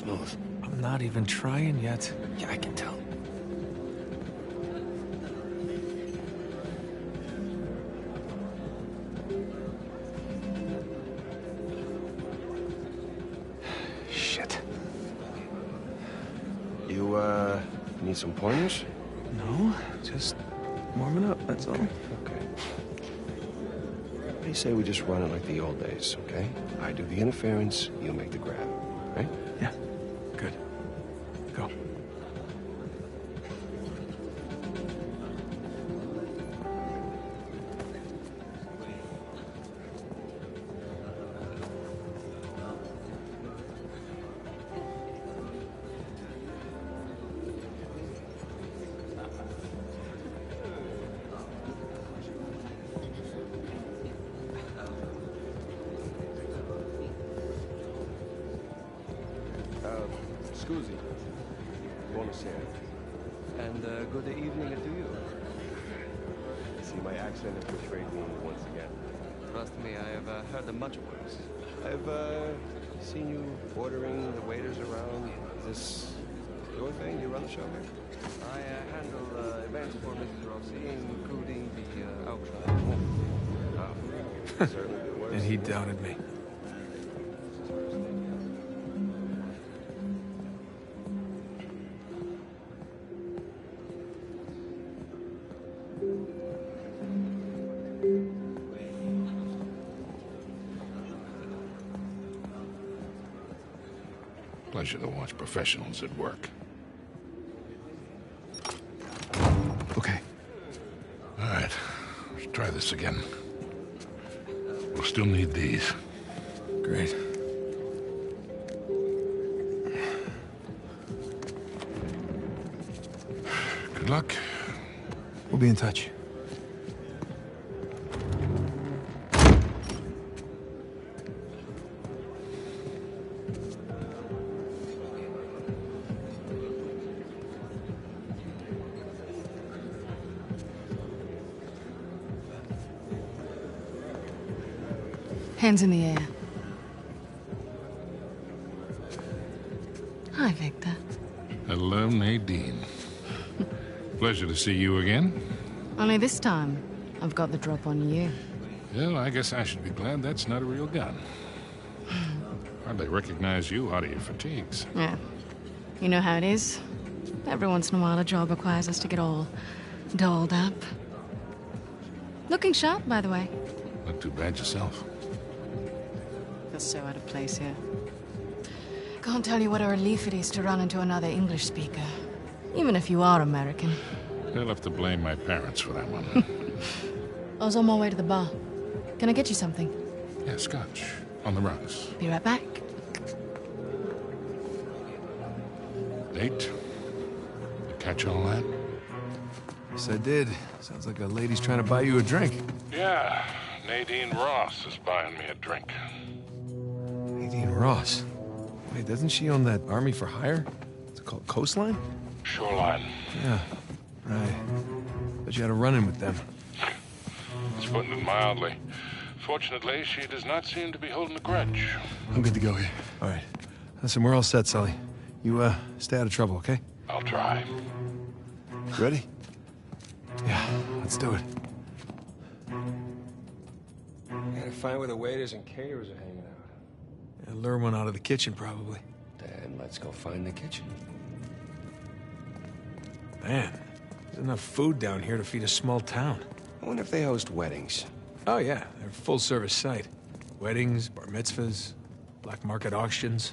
real smooth. I'm not even trying yet. Yeah, I can tell. Shit. You, uh, need some pointers? No, just warming up, that's all. Okay. What do you say we just run it like the old days, okay? I do the interference, ordering the waiters around. Is this your thing? You run the show here? I uh, handle uh, events for Mrs. Rossi, including the uh, outfit. Oh. And he doubted me. Professionals at work. Okay. All right, let's try this again. We'll still need these. Great. Good luck. We'll be in touch. Hands in the air. Hi, Victor. Hello, Nadine. Pleasure to see you again. Only this time, I've got the drop on you. Well, I guess I should be glad that's not a real gun. Hmm. Hardly recognize you out of your fatigues. Yeah. You know how it is. Every once in a while, a job requires us to get all dolled up. Looking sharp, by the way. Not too bad yourself. Feel so out of place here. Can't tell you what a relief it is to run into another English speaker. Even if you are American. They'll have to blame my parents for that one. I was on my way to the bar. Can I get you something? yeah, scotch. On the rocks. Be right back. Nate? You catch all that? Yes, I did. Sounds like a lady's trying to buy you a drink. Yeah, Nadine Ross is buying me a drink. Nadine Ross. Wait, doesn't she own that Army for Hire? It's called Coastline? Shoreline. Yeah, right. But you had a run-in with them. It's putting it mildly. Fortunately, she does not seem to be holding a grudge. I'm good to go here. All right. Listen, we're all set, Sully. You, uh, stay out of trouble, okay? I'll try. Ready? Yeah, let's do it. I Gotta find where the waiters and caterers are hanging out. Yeah, lure one out of the kitchen, probably. Then let's go find the kitchen. Man, there's enough food down here to feed a small town. I wonder if they host weddings. Oh, yeah, they're a full-service site. Weddings, bar mitzvahs, black market auctions.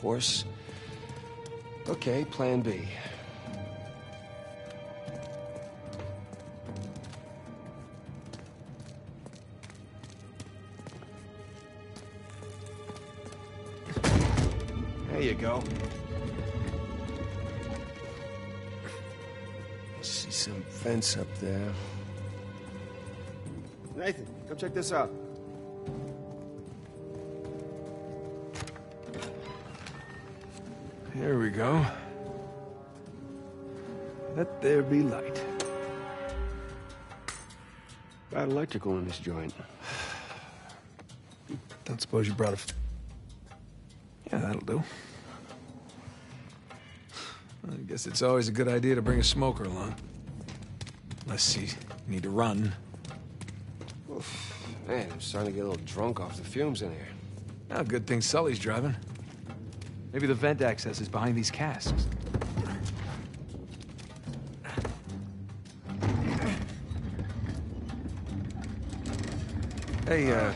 horse. Okay, plan B. There you go. I see some fence up there. Nathan, come check this out. Here we go. Let there be light. Got electrical in this joint. Don't suppose you brought a... yeah, that'll do. I guess it's always a good idea to bring a smoker along. Unless you need to run. Oof. Man, I'm starting to get a little drunk off the fumes in here. Now, good thing Sully's driving. Maybe the vent access is behind these casks. Hey, uh,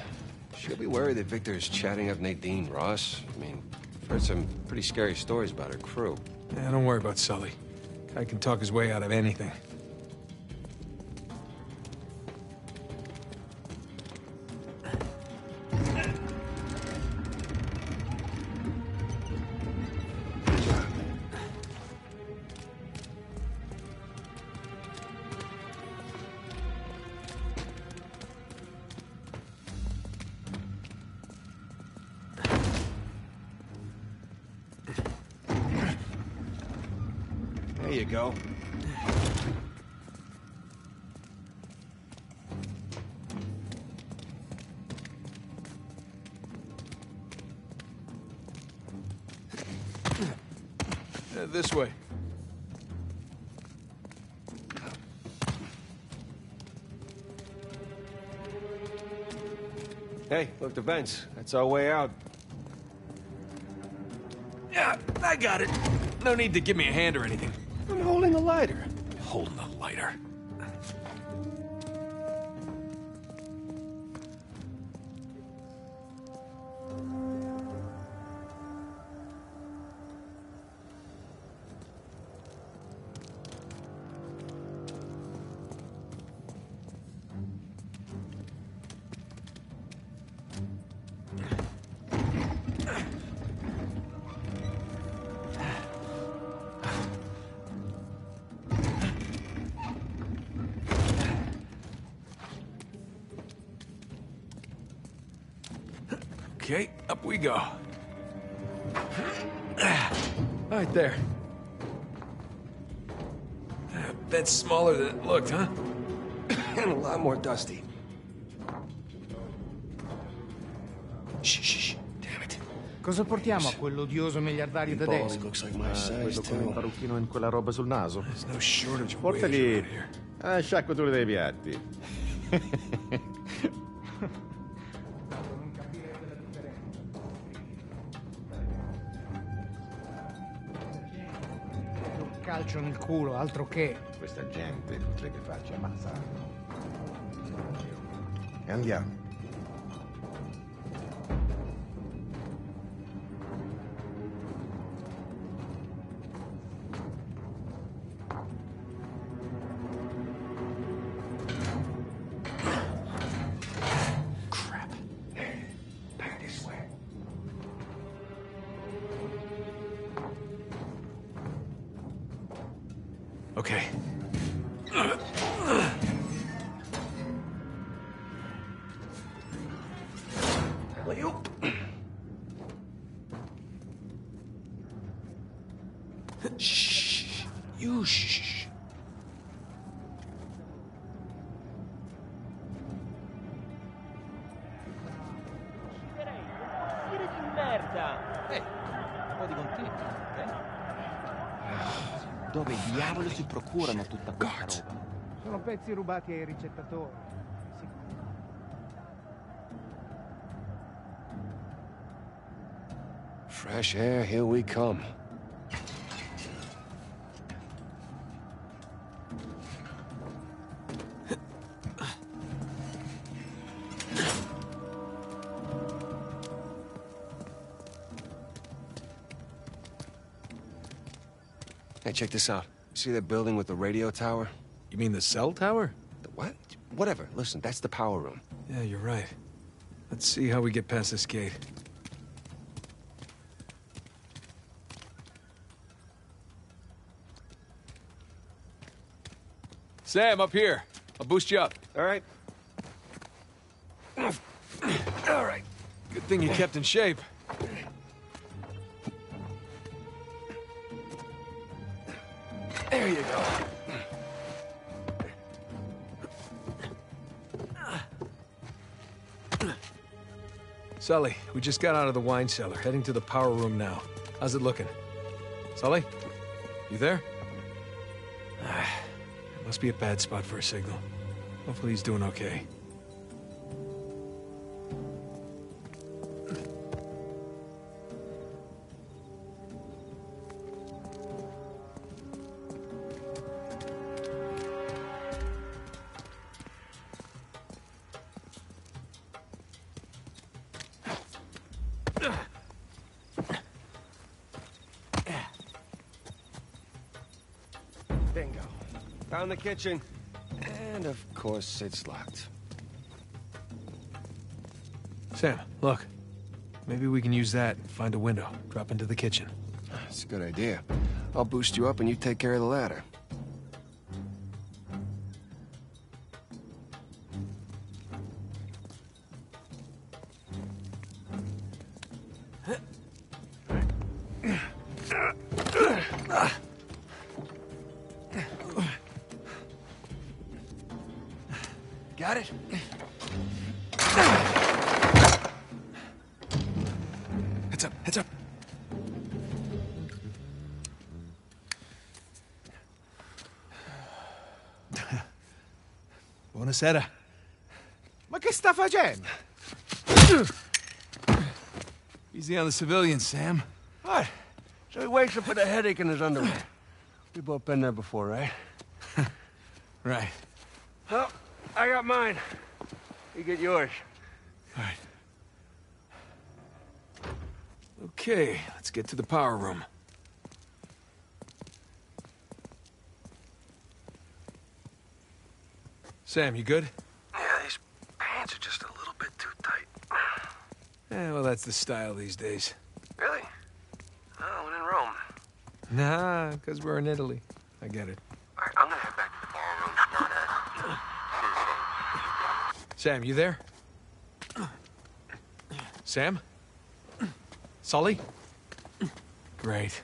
she'll be worried that Victor is chatting up Nadine Ross. I mean, I've heard some pretty scary stories about her crew. Yeah, don't worry about Sully. Guy can talk his way out of anything. Hey, look, the vents. That's our way out. Yeah, I got it. No need to give me a hand or anything. I'm holding a lighter. Holding the lighter. Go. Right there. That's smaller than it looked, huh? and a lot more dusty. Shh, shh, shh. Damn it. Cosa portiamo a quell'odioso miliardario tedesco? looks like my size, Quello con il parrucchino in quella roba sul naso. There's no shortage of waiters Portagli around here. eh, sciacquature dei piatti. culo, altro che. Questa gente, tutte che faccia, ammazza. E andiamo. Pezzi rubati ai ricettatori. Fresh air, here we come. Hey, check this out. See that building with the radio tower? You mean the cell tower? The what? Whatever. Listen, that's the power room. Yeah, you're right. Let's see how we get past this gate. Sam, up here. I'll boost you up. All right. All right. Good thing you kept in shape. Sully, we just got out of the wine cellar, heading to the power room now. How's it looking? Sully? You there? Ah, it must be a bad spot for a signal. Hopefully he's doing okay. Kitchen. And of course, it's locked. Sam, look. Maybe we can use that and find a window. Drop into the kitchen. That's a good idea. I'll boost you up and you take care of the ladder. Buonasera. Ma che sta facendo? Easy on the civilians, Sam. What? So he wakes up with a headache in his underwear. We both been there before, right? Right. Well, I got mine. You get yours. All right. Okay, let's get to the power room. Sam, you good? Yeah, these pants are just a little bit too tight. Eh, well, that's the style these days. Really? Oh, when in Rome. Nah, because we're in Italy. I get it. All right, I'm gonna head back to the ballroom. Sam, you there? Sam? Sully? Great.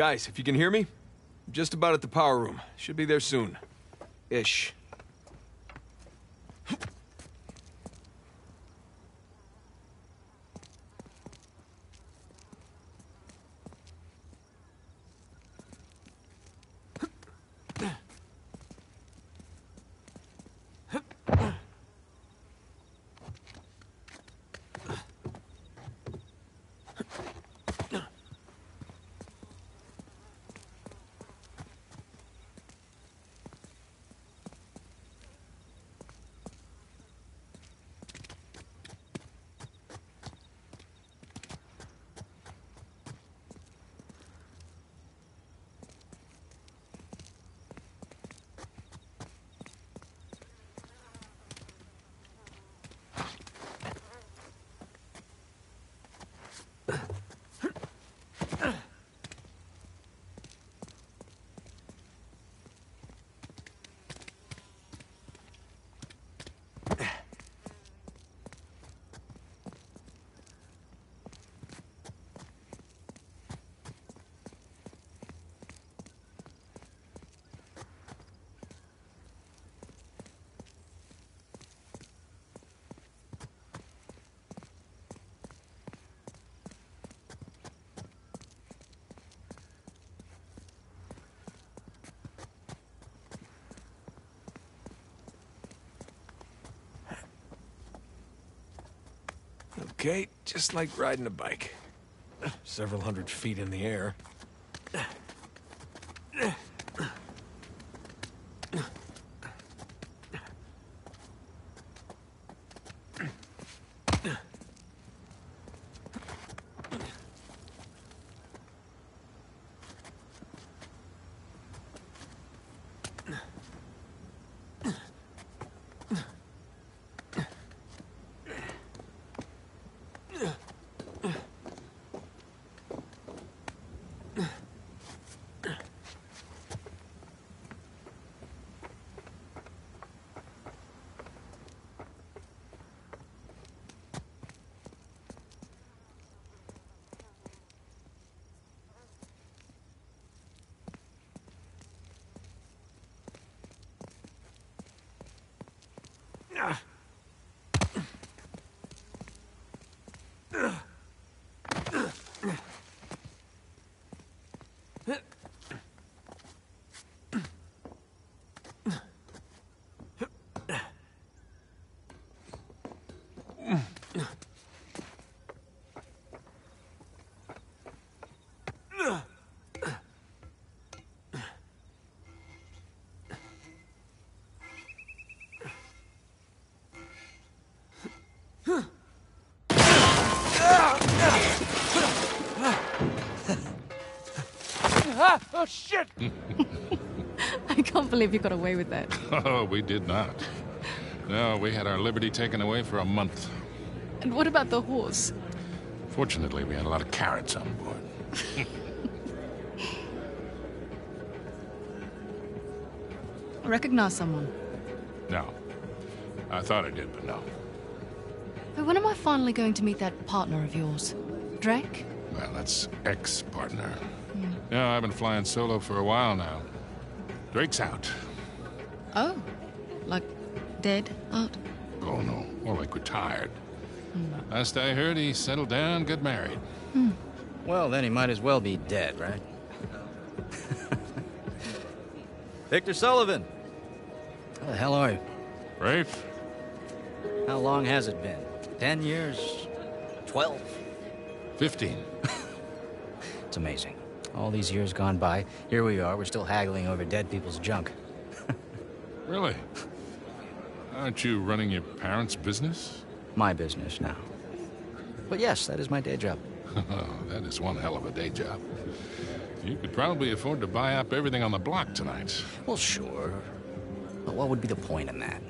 Guys, if you can hear me, I'm just about at the power room. Should be there soon. Ish. Just like riding a bike. Several hundred feet in the air. Oh, shit! I can't believe you got away with that. Oh, we did not. No, we had our liberty taken away for a month. And what about the horse? Fortunately, we had a lot of carrots on board. Recognize someone. No. I thought I did, but no. But when am I finally going to meet that partner of yours? Drake? Well, that's ex-partner. Yeah, I've been flying solo for a while now. Drake's out. Oh. Like dead out? Oh, no. More like retired. Hmm. Last I heard, he settled down, got married. Hmm. Well, then he might as well be dead, right? Victor Sullivan. Uh, how the hell are you? Rafe? How long has it been? Ten years? Twelve? Fifteen. It's amazing. All these years gone by, here we are, we're still haggling over dead people's junk. Really? Aren't you running your parents' business? My business now. But yes, that is my day job. Oh, that is one hell of a day job. You could probably afford to buy up everything on the block tonight. Well, sure. But what would be the point in that?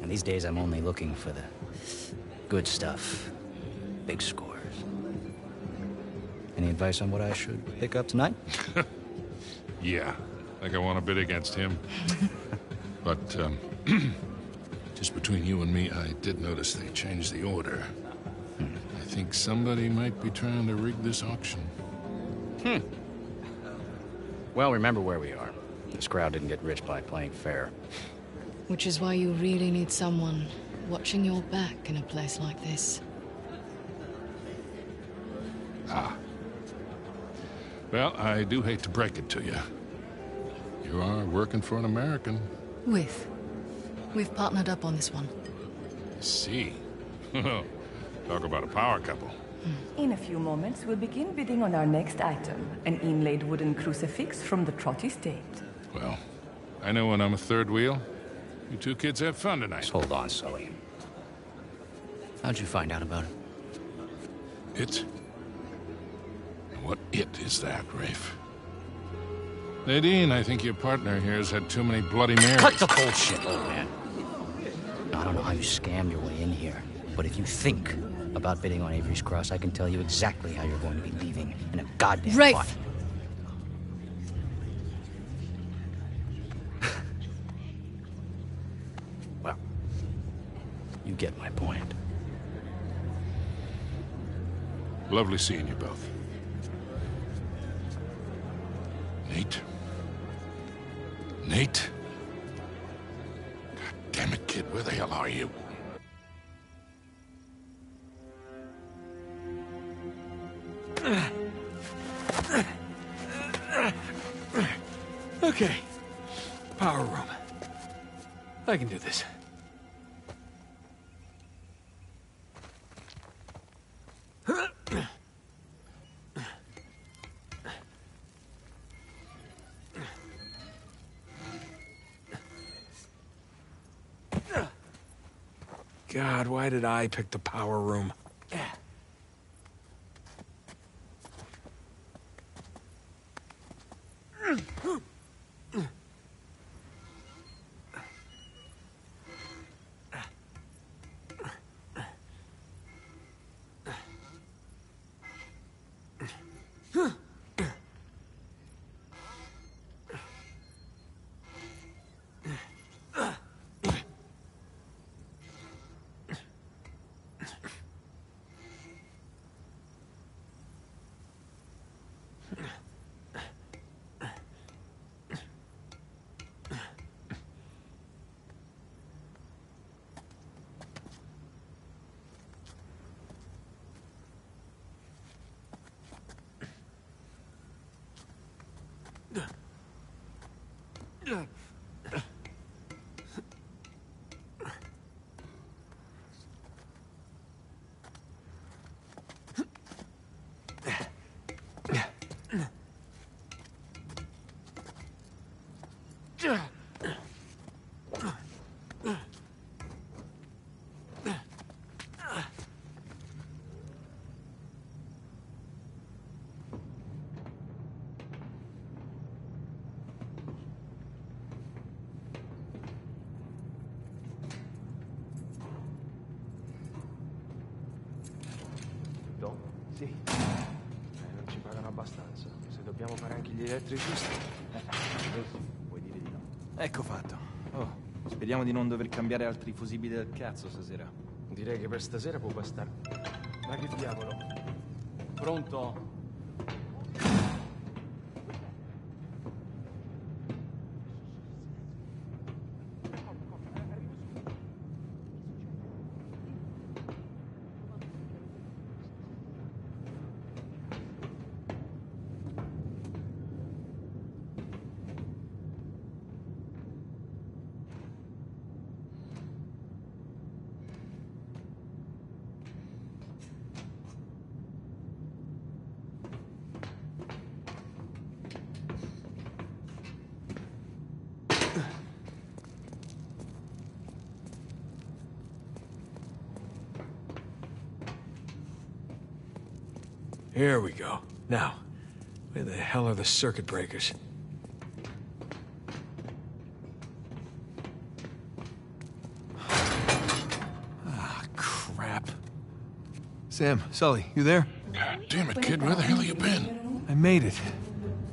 And these days, I'm only looking for the good stuff. Big scores. Any advice on what I should pick up tonight? Yeah, like I want to bid against him. but, um, just between you and me, I did notice they changed the order. I think somebody might be trying to rig this auction. Hmm. Well, remember where we are. This crowd didn't get rich by playing fair. Which is why you really need someone watching your back in a place like this. Ah. Well, I do hate to break it to you. You are working for an American. With. We've partnered up on this one. See. Talk about a power couple. In a few moments, we'll begin bidding on our next item an inlaid wooden crucifix from the Trott estate. Well, I know when I'm a third wheel. You two kids have fun tonight. Just hold on, Sully. How'd you find out about it? It? What it is that, Rafe? Nadine, I think your partner here has had too many Bloody Marys. Cut the bullshit, old man. I don't know how you scammed your way in here, but if you think about bidding on Avery's Cross, I can tell you exactly how you're going to be leaving in a goddamn Rafe! fight. well, you get my point. Lovely seeing you both. Nate? Nate? God damn it, kid, where the hell are you? Okay. Power room. I can do this. God, why did I pick the power room? Do? Abbastanza. Se dobbiamo fare anche gli elettricisti. Eh, puoi dire di no. Ecco fatto. Oh, speriamo di non dover cambiare altri fusibili del cazzo stasera. Direi che per stasera può bastare. Ma che diavolo? Pronto? Here we go. Now, where the hell are the circuit breakers? Ah, crap. Sam, Sully, you there? God damn it, kid, where the hell have you been? I made it.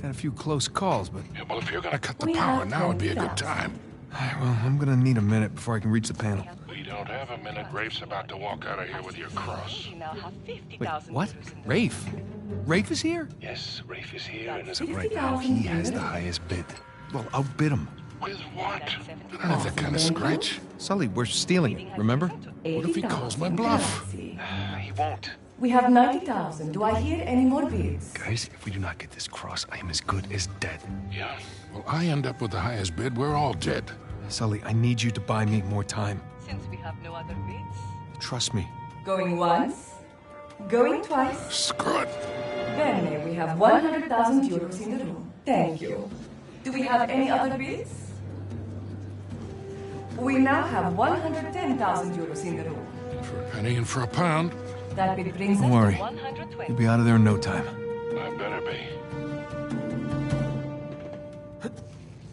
Had a few close calls, but... Yeah, well, if you're gonna cut the power, now would be a good time. Well, I'm gonna need a minute before I can reach the panel. We don't have a minute. Rafe's about to walk out of here with your cross. Wait, what? Rafe? Rafe is here? Yes, Rafe is here, and as of of right now, he has the highest bid. Well, outbid him. With what? I don't have that kind of scratch. Sully, we're stealing it, remember? What if he calls my bluff? He won't. We have 90,000. Do I hear any more bids? Guys, if we do not get this cross, I am as good as dead. Yeah. Well, I end up with the highest bid. We're all dead. Sully, I need you to buy me more time. Since we have no other bids. Trust me. Going once. Going twice. Screw it. Bene, we have 100,000 euros in the room. Thank you. Do we have any other bids? We now have 110,000 euros in the room. For a penny and for a pound. That bid brings Don't us worry. to 120. You'll be out of there in no time. I better be.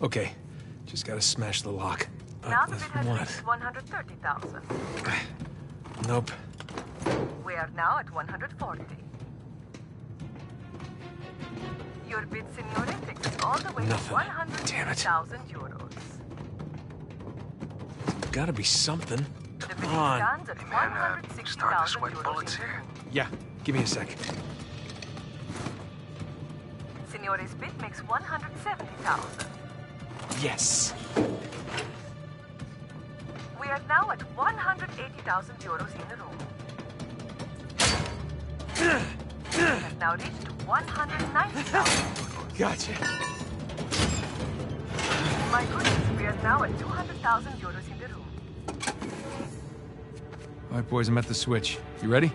Okay, just gotta smash the lock. Uh, Now the bid has what? reached 130,000. Nope. We are now at 140. Your bid, signore, takes us all the way Nothing. to Damn it. 150,000 euros. Gotta be something. The Come bid on. stands at 160,000 euros in the room. Yeah, give me a sec. Signore's bid makes 170,000. Yes. We are now at 180,000 euros in the room. We have now reached 190,000 euros. Gotcha. My goodness, we are now at 200,000 euros in the room. All right, boys, I'm at the switch. You ready?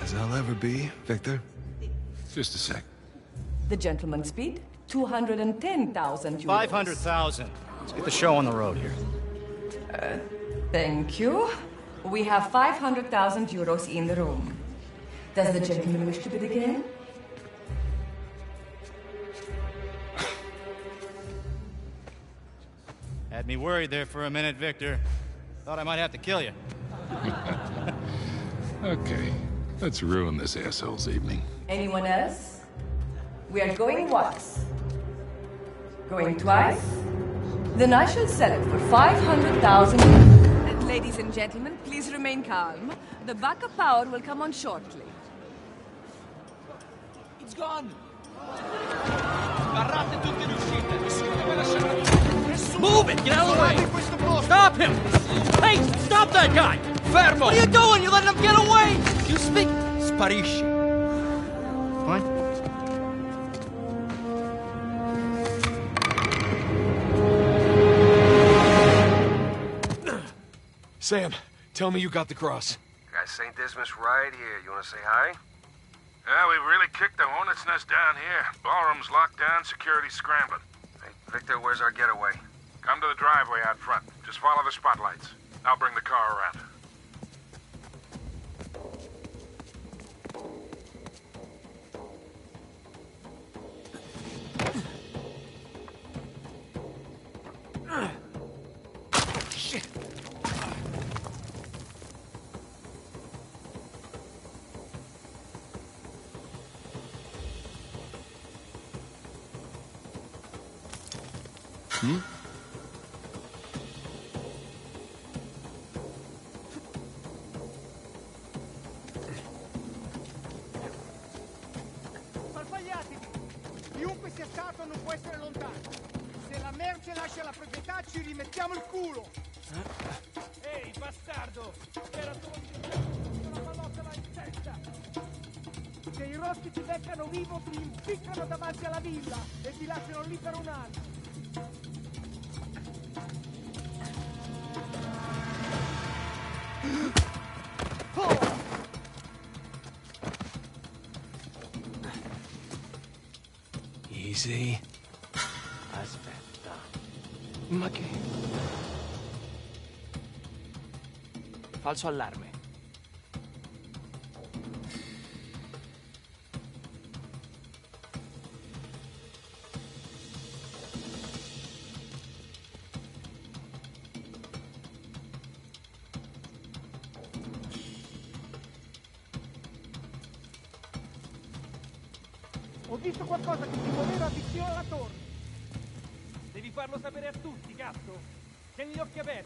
As I'll ever be, Victor. Just a sec. The gentleman's speed, 210,000 euros. 500,000. Let's get the show on the road here. Uh, Thank you. We have 500,000 euros in the room. Does the gentleman wish to bid again? Had me worried there for a minute, Victor. Thought I might have to kill you. Okay, let's ruin this asshole's evening. Anyone else? We are going once. Going twice? Then I shall sell it for 500,000 And ladies and gentlemen, please remain calm. The backup power will come on shortly. It's gone! Barrate tutte le uscite, nessuno deve lasciare Nessuno! Move it! Get out of the way! Guardate questo posto! Stop him! Hey, stop that guy! Fermo! What are you doing? You're letting him get away? You speak... Sparisci! What? Sam, tell me you got the cross. Got St. Dismas right here. You want to say hi? Yeah, we really kicked the hornet's nest down here. Ballroom's locked down, security scrambling. Hey, Victor, where's our getaway? Come to the driveway out front. Just follow the spotlights. I'll bring the car around. Shit. Hmm? Easy. Aspetta. Ma che... Falso allarme. Can you look a bit?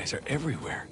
Guys are everywhere.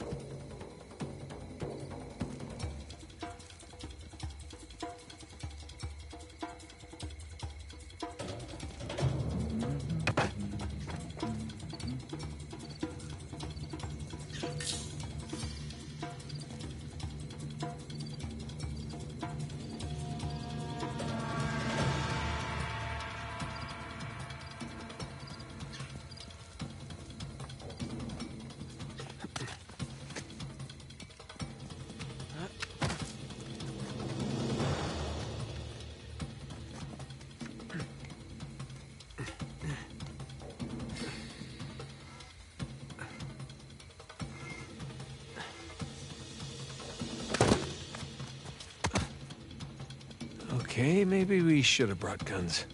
Maybe we should have brought guns.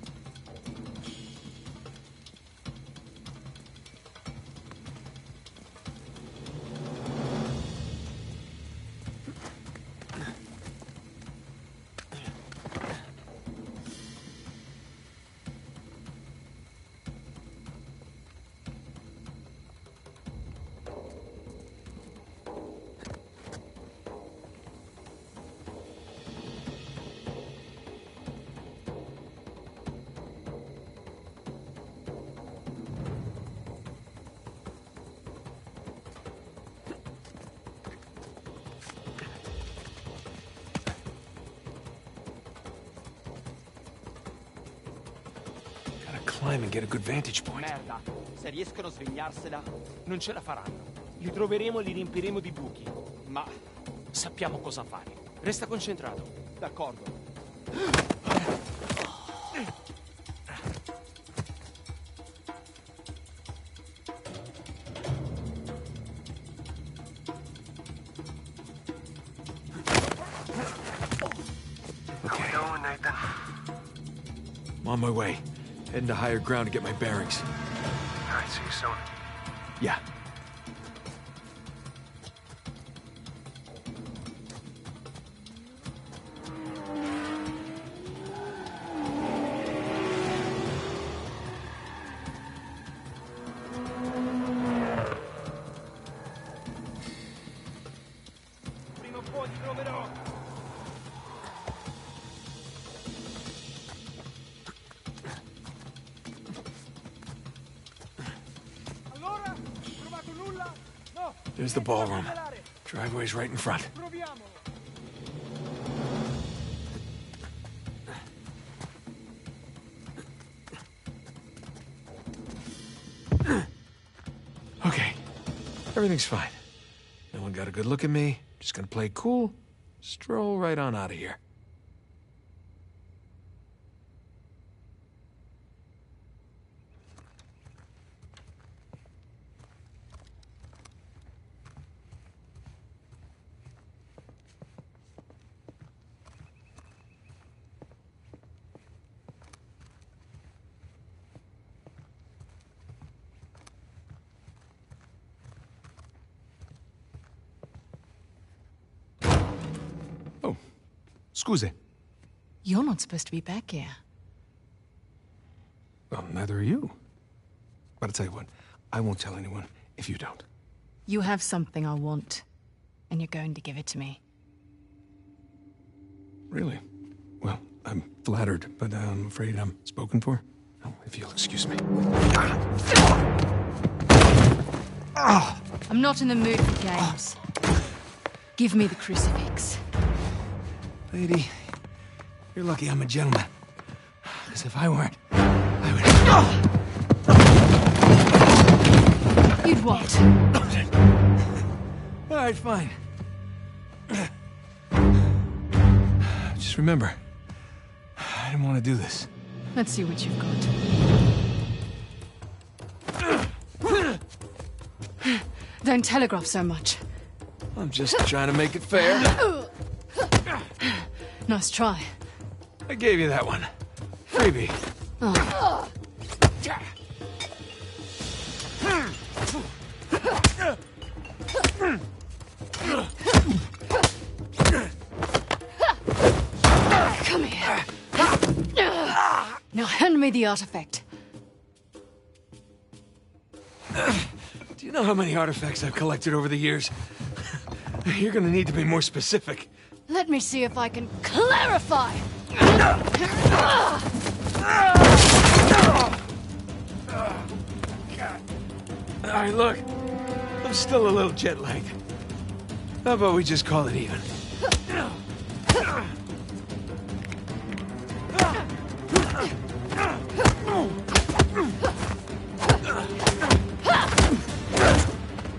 Get a good vantage point. Merda, se riescono a svegliarsela, non ce la faranno. Li troveremo e li riempiremo di buchi. Ma sappiamo cosa fare. Resta concentrato. D'accordo. I'm on my way. Heading to higher ground to get my bearings. All right, you. The ballroom. Driveway's right in front. Okay. Everything's fine. No one got a good look at me. Just gonna play cool. Stroll right on out of here. Scuse. You're not supposed to be back here. Well, neither are you. But I'll tell you what, I won't tell anyone if you don't. You have something I want, and you're going to give it to me. Really? Well, I'm flattered, but I'm afraid I'm spoken for. Oh, if you'll excuse me. I'm not in the mood for games. Give me the crucifix. Lady, you're lucky I'm a gentleman. Because if I weren't, I would. You'd what? All right, fine. Just remember, I didn't want to do this. Let's see what you've got. Don't telegraph so much. I'm just trying to make it fair. Nice try. I gave you that one. Freebie. Oh. Come here. Now hand me the artifact. Do you know how many artifacts I've collected over the years? You're gonna need to be more specific. Let me see if I can clarify. All right, look. I'm still a little jet lagged. How about we just call it even?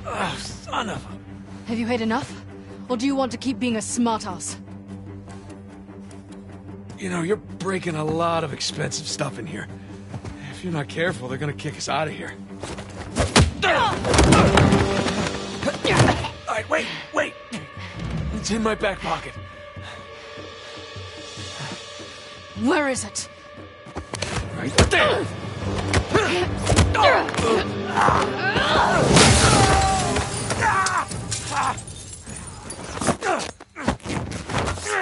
Oh, son of a... Have you had enough? Or do you want to keep being a smartass? You know, you're breaking a lot of expensive stuff in here. If you're not careful, they're gonna kick us out of here. All right, wait, wait. It's in my back pocket. Where is it? Right there. Oh.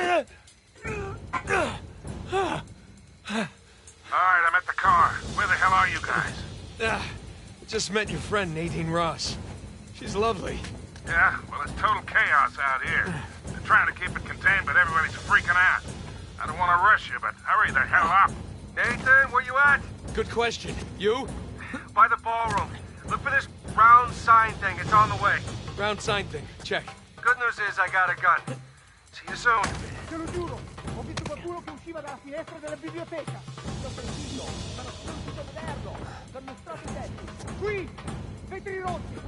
All right, I'm at the car. Where the hell are you guys? Ah, just met your friend Nadine Ross. She's lovely. Yeah, well, it's total chaos out here. They're trying to keep it contained, but everybody's freaking out. I don't want to rush you, but hurry the hell up. Nathan, where you at? Good question. You? By the ballroom. Look for this round sign thing. It's on the way. Round sign thing. Check. Good news is I got a gun. See you soon. Te lo giuro, ho visto qualcuno con usciva dalla finestra della biblioteca. L'ho sentito, ma non sono riuscito a vederlo. L'hanno mostrato i letti. Qui! Vetri rotti!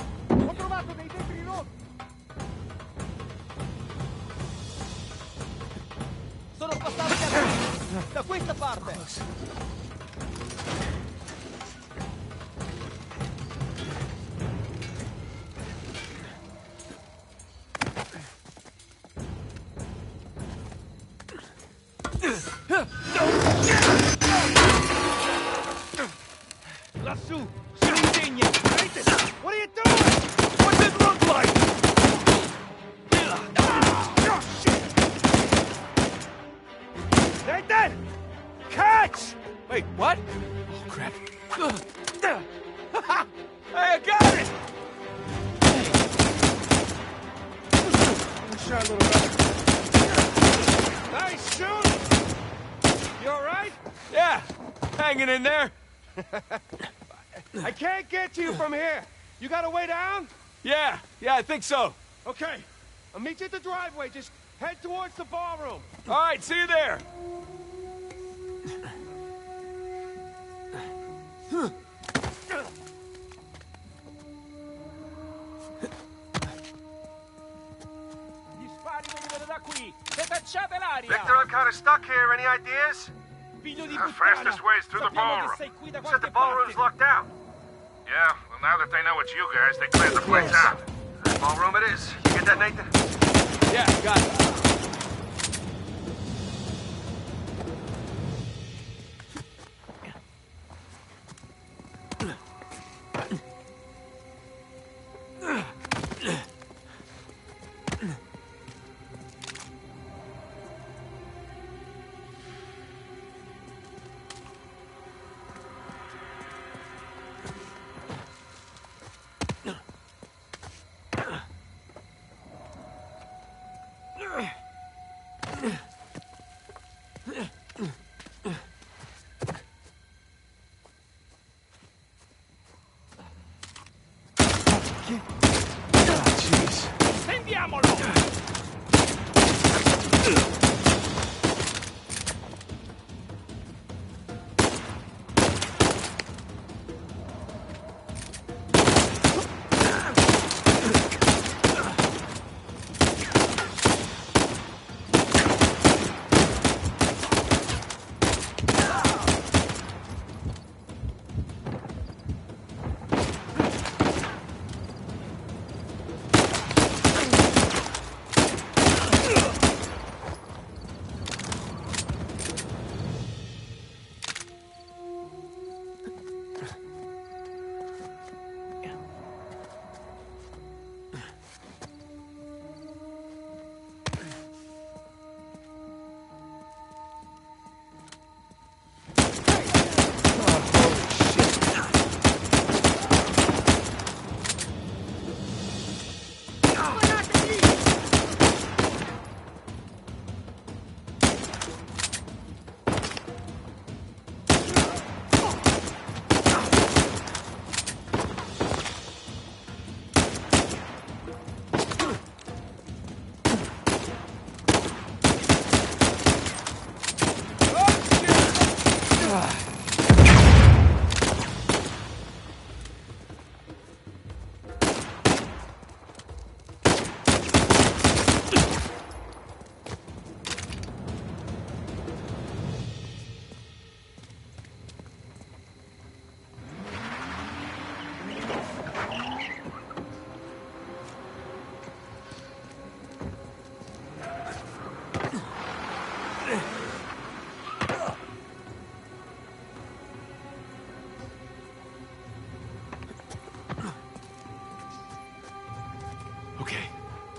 Ho trovato dei vetri rotti! Sono passati da! Da questa parte! Here. You got a way down? Yeah, yeah, I think so. Okay. I'll meet you at the driveway. Just head towards the ballroom. All right, see you there. Gli spari venivano da qui! Se cacciate l'aria! Victor, I'm kind of stuck here. Any ideas? The fastest way is through the ballroom. sei Said the qualche ballroom's locked out. Yeah, well, now that they know it's you guys, they cleared the place out. Ballroom it is. You get that, Nathan? Yeah, got it. Stendiamolo!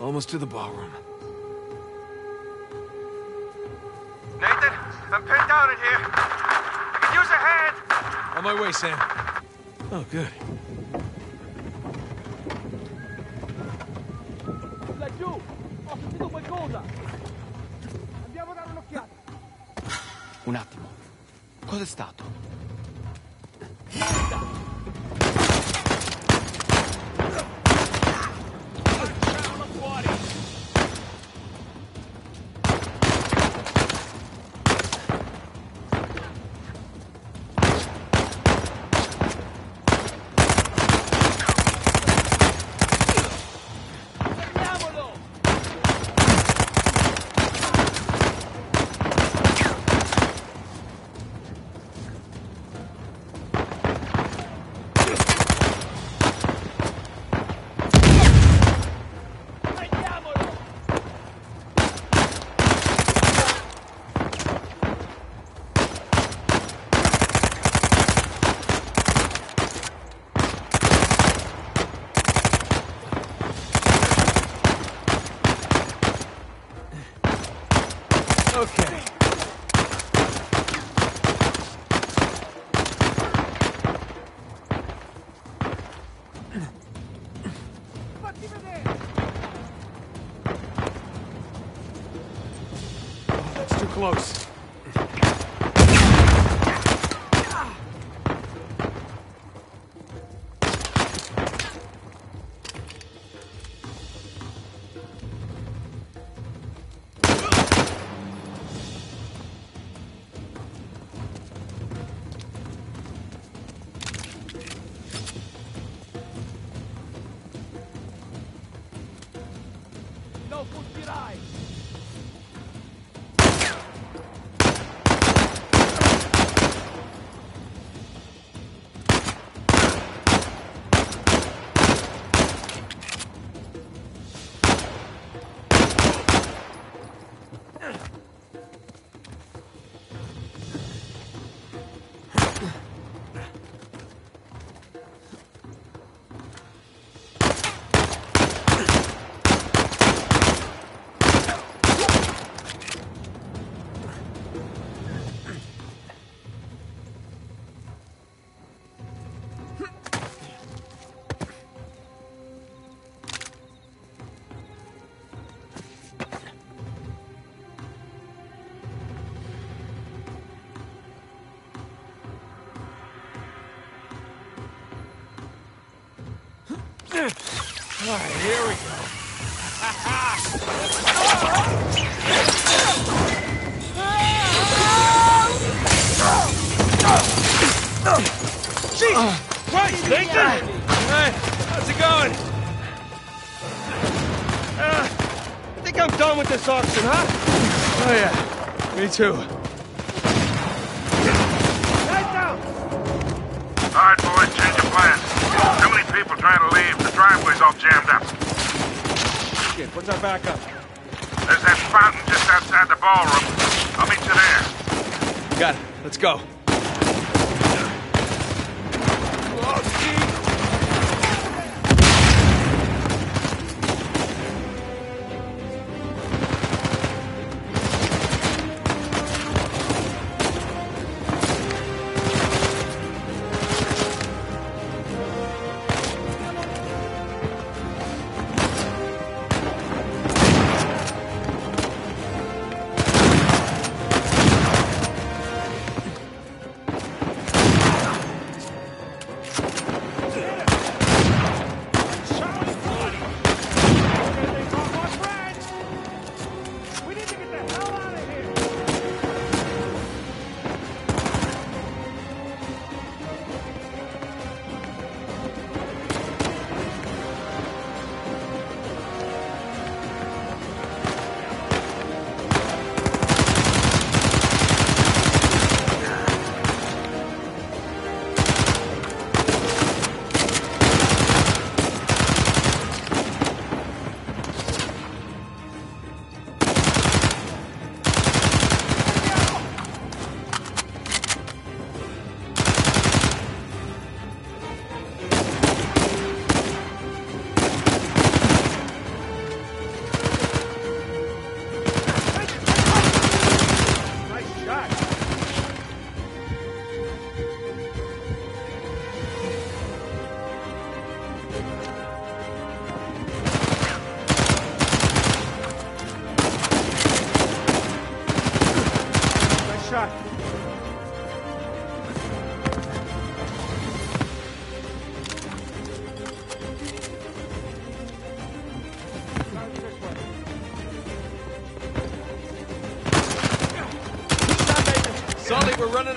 Almost to the ballroom. Nathan, I'm pinned down in here. I can use a hand. On my way, Sam. Oh, good. This auction, huh? Oh, yeah. Me too. Head down! All right, boys, change of plans. Too many people trying to leave. The driveway's all jammed up. Shit, what's our backup? There's that fountain just outside the ballroom. I'll meet you there. Got it. Let's go.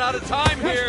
Out of time here.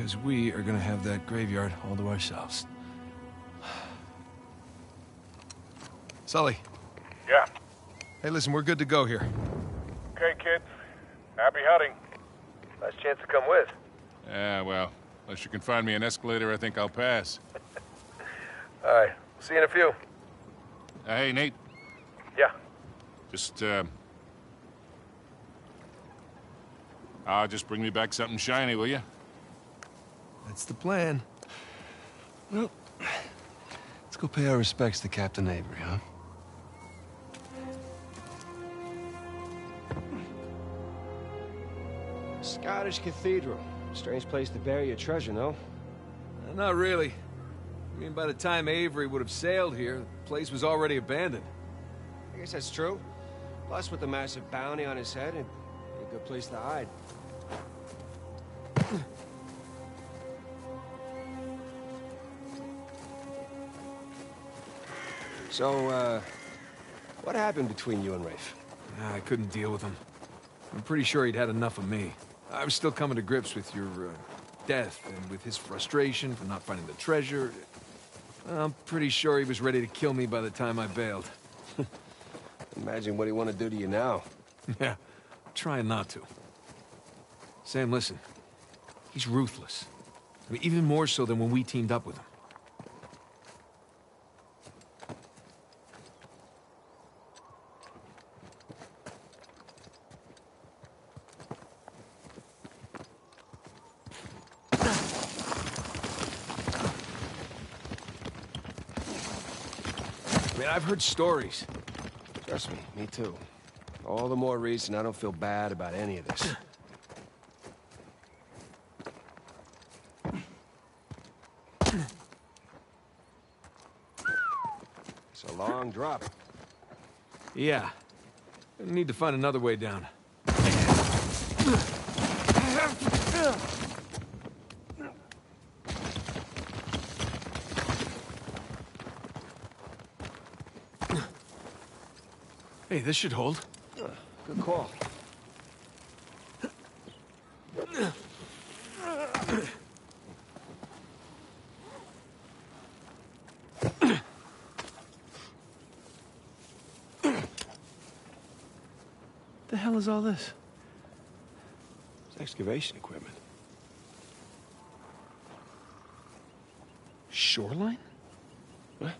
Because we are gonna have that graveyard all to ourselves. Sully. Yeah. Hey, listen, we're good to go here. Okay, kids. Happy hunting. Nice chance to come with. Yeah, well, unless you can find me an escalator, I think I'll pass. All right. See you in a few. Uh, hey, Nate. Yeah. Just, uh... Ah, just bring me back something shiny, will you? That's the plan. Well, let's go pay our respects to Captain Avery, huh? Scottish Cathedral. Strange place to bury your treasure, no? Uh, not really. I mean, by the time Avery would have sailed here, the place was already abandoned. I guess that's true. Plus, with the massive bounty on his head, it'd be a good place to hide. So, uh, what happened between you and Rafe? Nah, I couldn't deal with him. I'm pretty sure he'd had enough of me. I was still coming to grips with your uh, death and with his frustration for not finding the treasure. I'm pretty sure he was ready to kill me by the time I bailed. Imagine what he want to do to you now. yeah, trying not to. Sam, listen. He's ruthless. I mean, even more so than when we teamed up with him. Man, I've heard stories. Trust me, me too. All the more reason I don't feel bad about any of this. It's a long drop. Yeah. I need to find another way down. Hey, this should hold. Good call. The hell is all this? It's excavation equipment. Shoreline? What?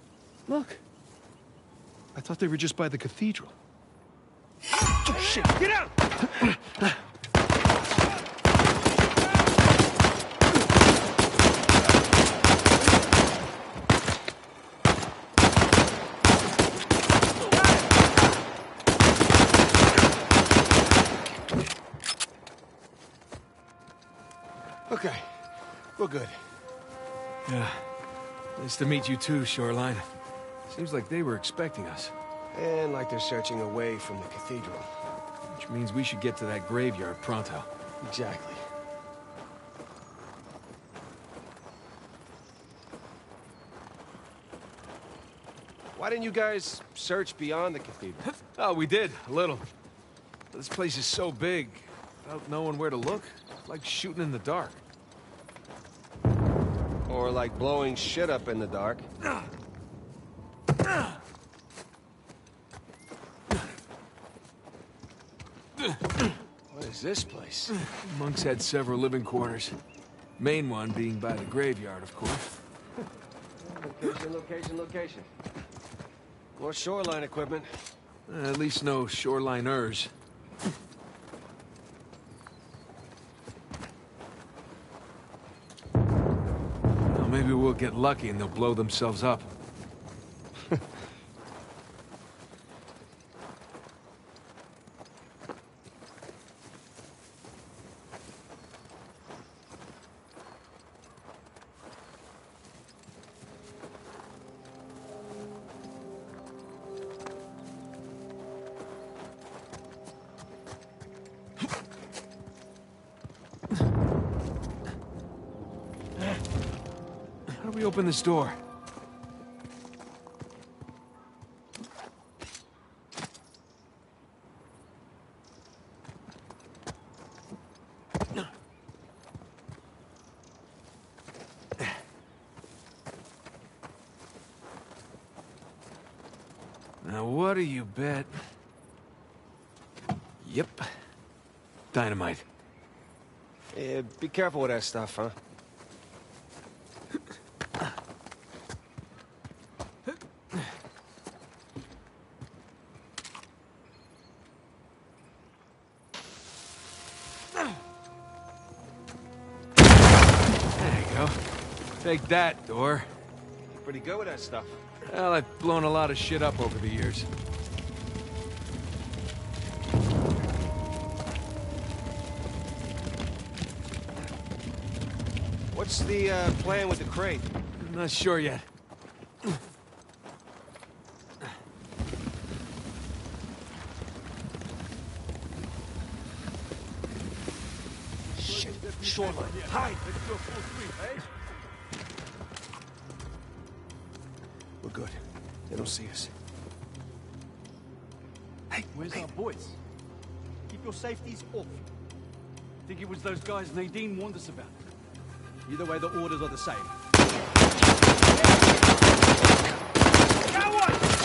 Look. I thought they were just by the cathedral. Oh, shit! Get out! Okay, we're good. Yeah. Nice to meet you too, Shoreline. Seems like they were expecting us. And like they're searching away from the cathedral. Which means we should get to that graveyard pronto. Exactly. Why didn't you guys search beyond the cathedral? Oh, we did, a little. This place is so big, without knowing where to look, it's like shooting in the dark. Or like blowing shit up in the dark. Ah. What is this place? Monks had several living quarters. Main one being by the graveyard, of course. Location, location, location. More shoreline equipment. Uh, at least no shoreliners. Well, maybe we'll get lucky and they'll blow themselves up. This door? Now, what do you bet? Yep. Dynamite. Yeah, be careful with that stuff, huh? Take that, door. Pretty good with that stuff. Well, I've blown a lot of shit up over the years. What's the uh, plan with the crate? I'm not sure yet. Shit, shoreline. Hide! We're They don't see us. Hey, where's our boys? Keep your safeties off. Think it was those guys Nadine warned us about. Either way, the orders are the same. What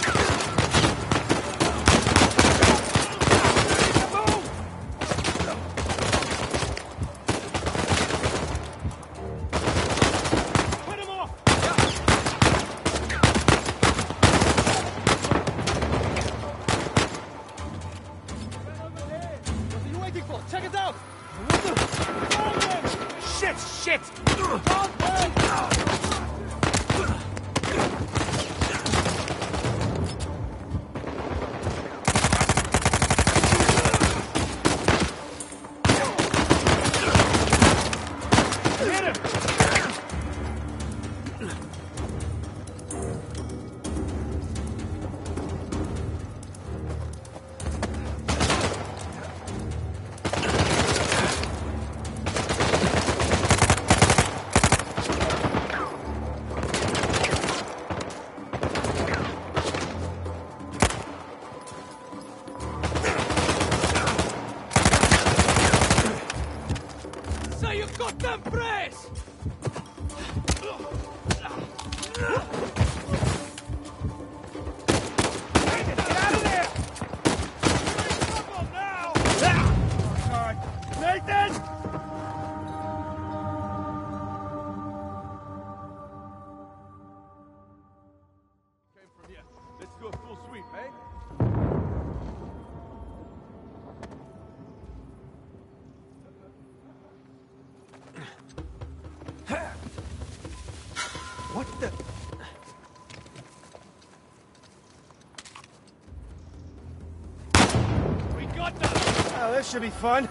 should be fun.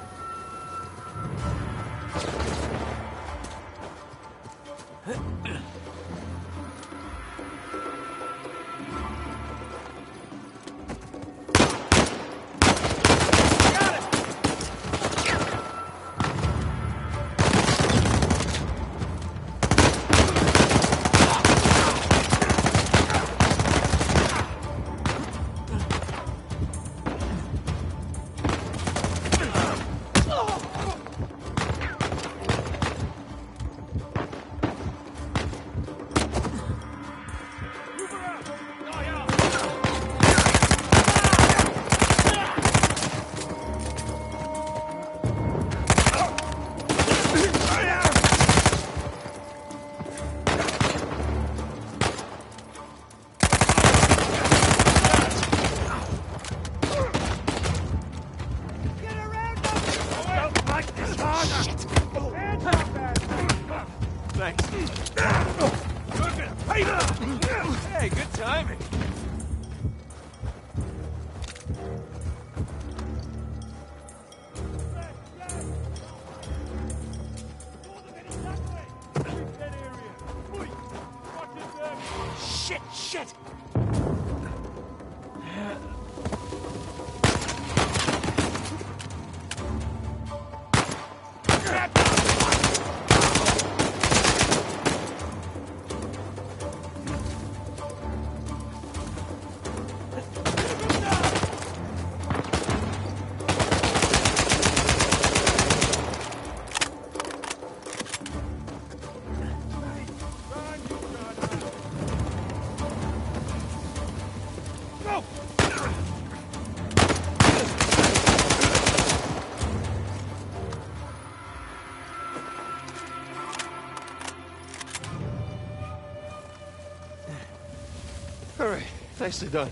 Shit, nicely done.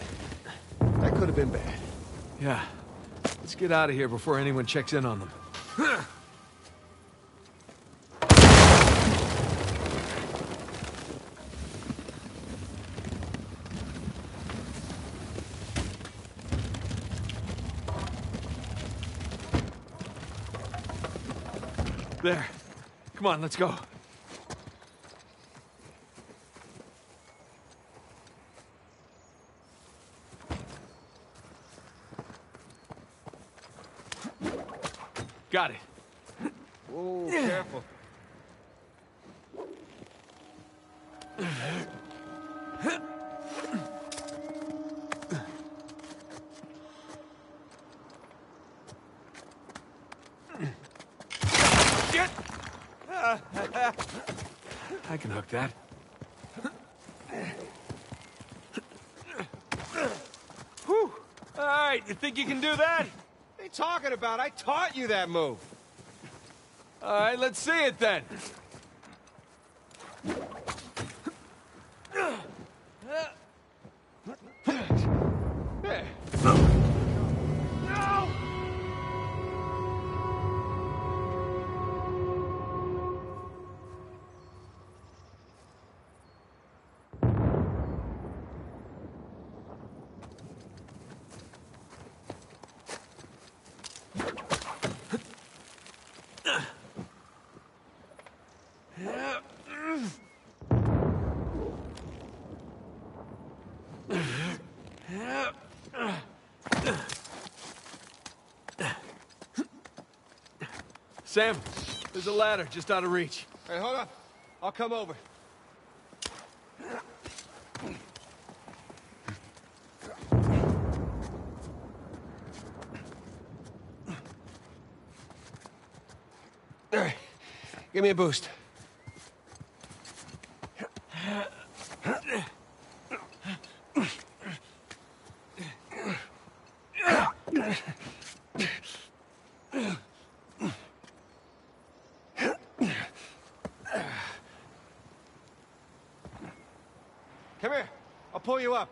That could have been bad. Yeah. Let's get out of here before anyone checks in on them. There. Come on, let's go. Got it. Whoa, careful. Shit! I can hook that. Whew. All right, you think you can do that? What are you talking about? I taught you that move. All right, let's see it then. Sam, there's a ladder just out of reach. Hey, hold up. I'll come over. Give me a boost. Come here. I'll pull you up.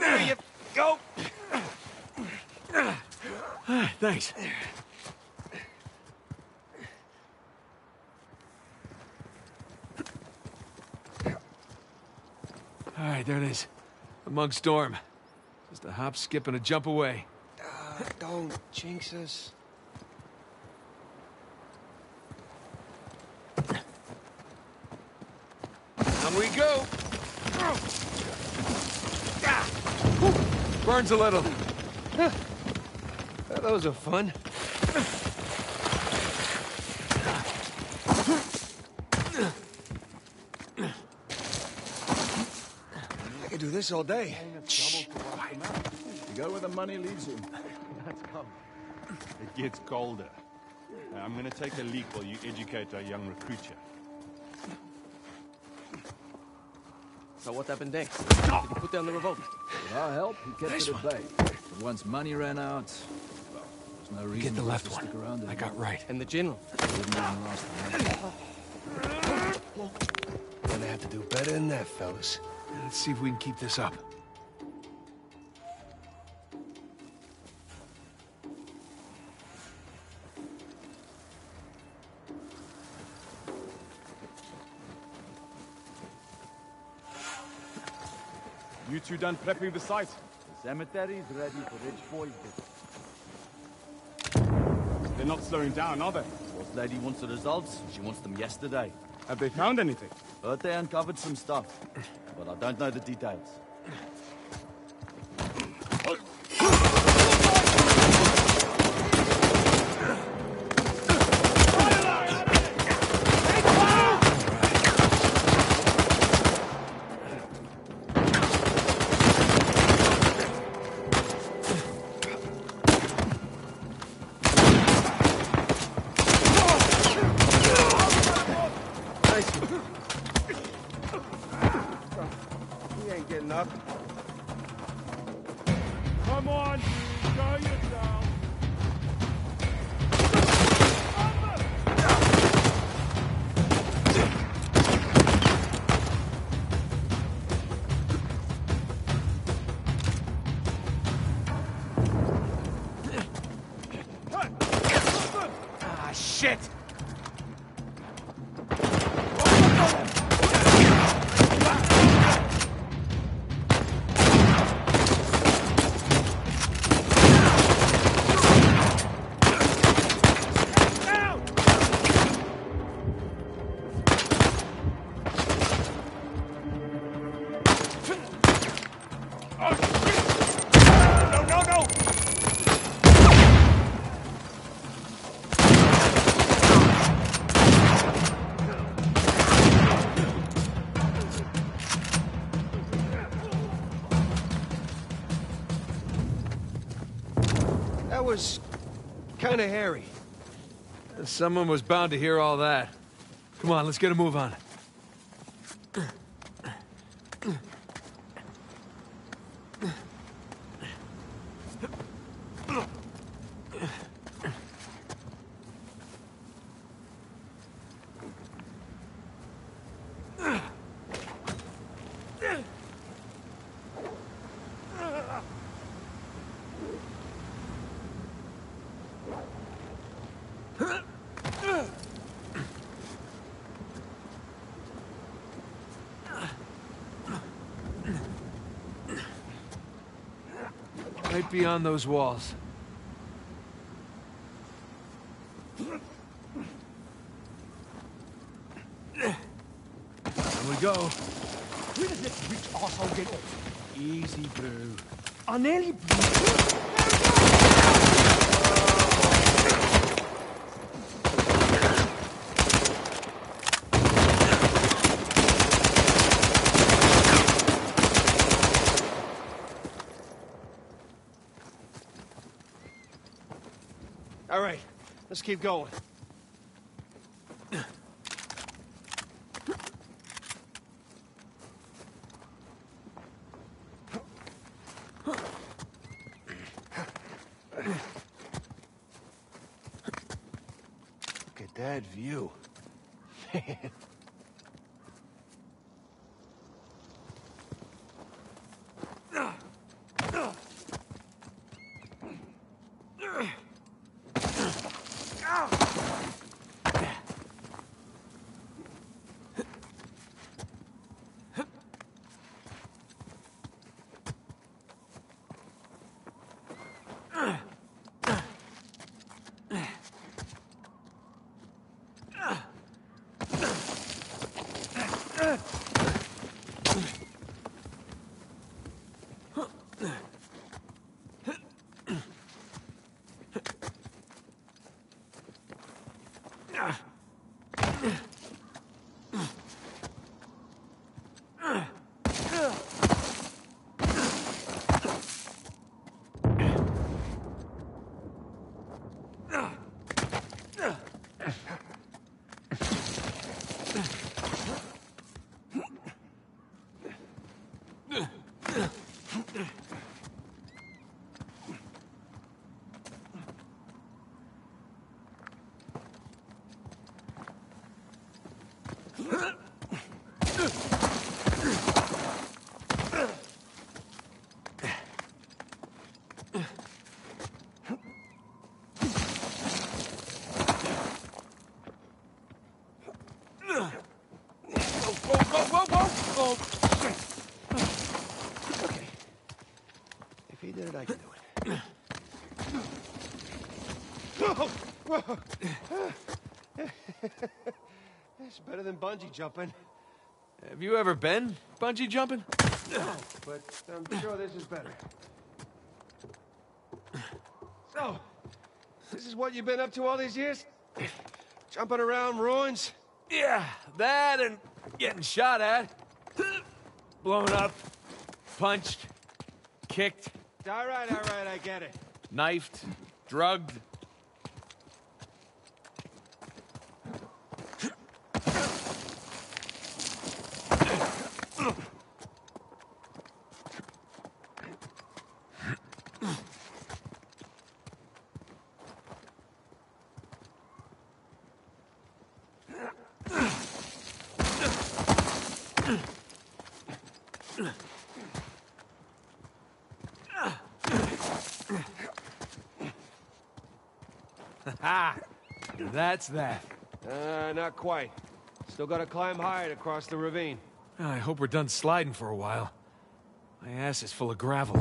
There you go. Thanks. All right, there it is. Amongst Storm. Just a hop, skip, and a jump away. Uh, don't jinx us. On we go. Burns a little. Those are fun. I could do this all day. You go where the money leads you. That's come. It gets colder. I'm gonna take a leak while you educate our young recruit here. So what happened next? Did you put down the revolt? With our help, he kept Nice it at bay. But once money ran out, well, there's no reason Get the left one. around I got right. And the general? Didn't even last long. Gonna have to do better than that, fellas. Let's see if we can keep this up. You two done prepping the site? The cemetery's ready for Rich Boy's visit. They're not slowing down, are they? Boss lady wants the results. She wants them yesterday. Have they found anything? Heard they uncovered some stuff, but I don't know the details. Of hairy. Someone was bound to hear all that. Come on, let's get a move on. Right beyond those walls. We go. Where does this rich arsehole get off? Easy, Blue. I nearly blew. All right, let's keep going. I can do it. It's better than bungee jumping. Have you ever been bungee jumping? No, but I'm sure this is better. So, this is what you've been up to all these years? Jumping around ruins? Yeah, that and getting shot at, blown up, punched, kicked, All right, all right, I get it. knifed, drugged. That's that. Uh, not quite. Still gotta climb higher to cross the ravine. I hope we're done sliding for a while. My ass is full of gravel.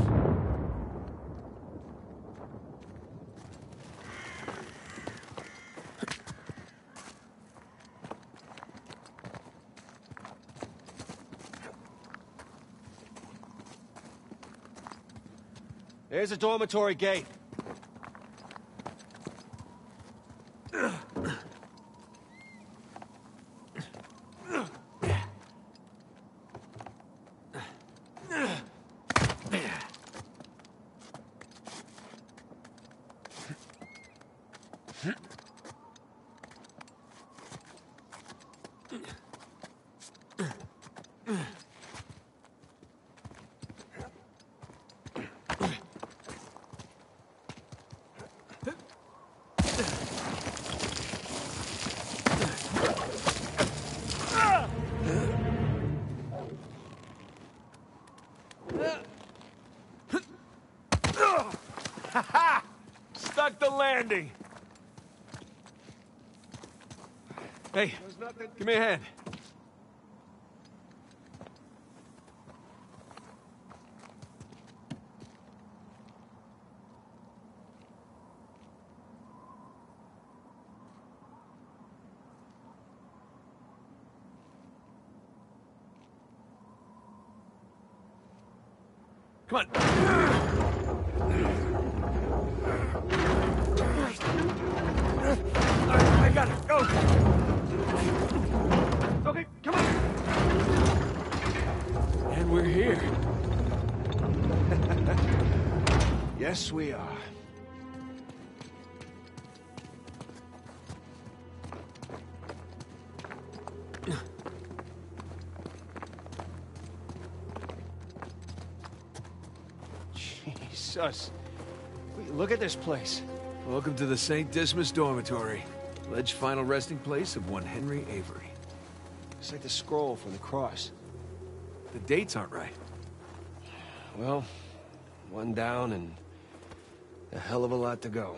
There's a dormitory gate. Stuck the landing. Hey, give me a hand. Place. Welcome to the St. Dismas Dormitory. Alleged final resting place of one Henry Avery. It's like the scroll from the cross. The dates aren't right. Well, one down and a hell of a lot to go.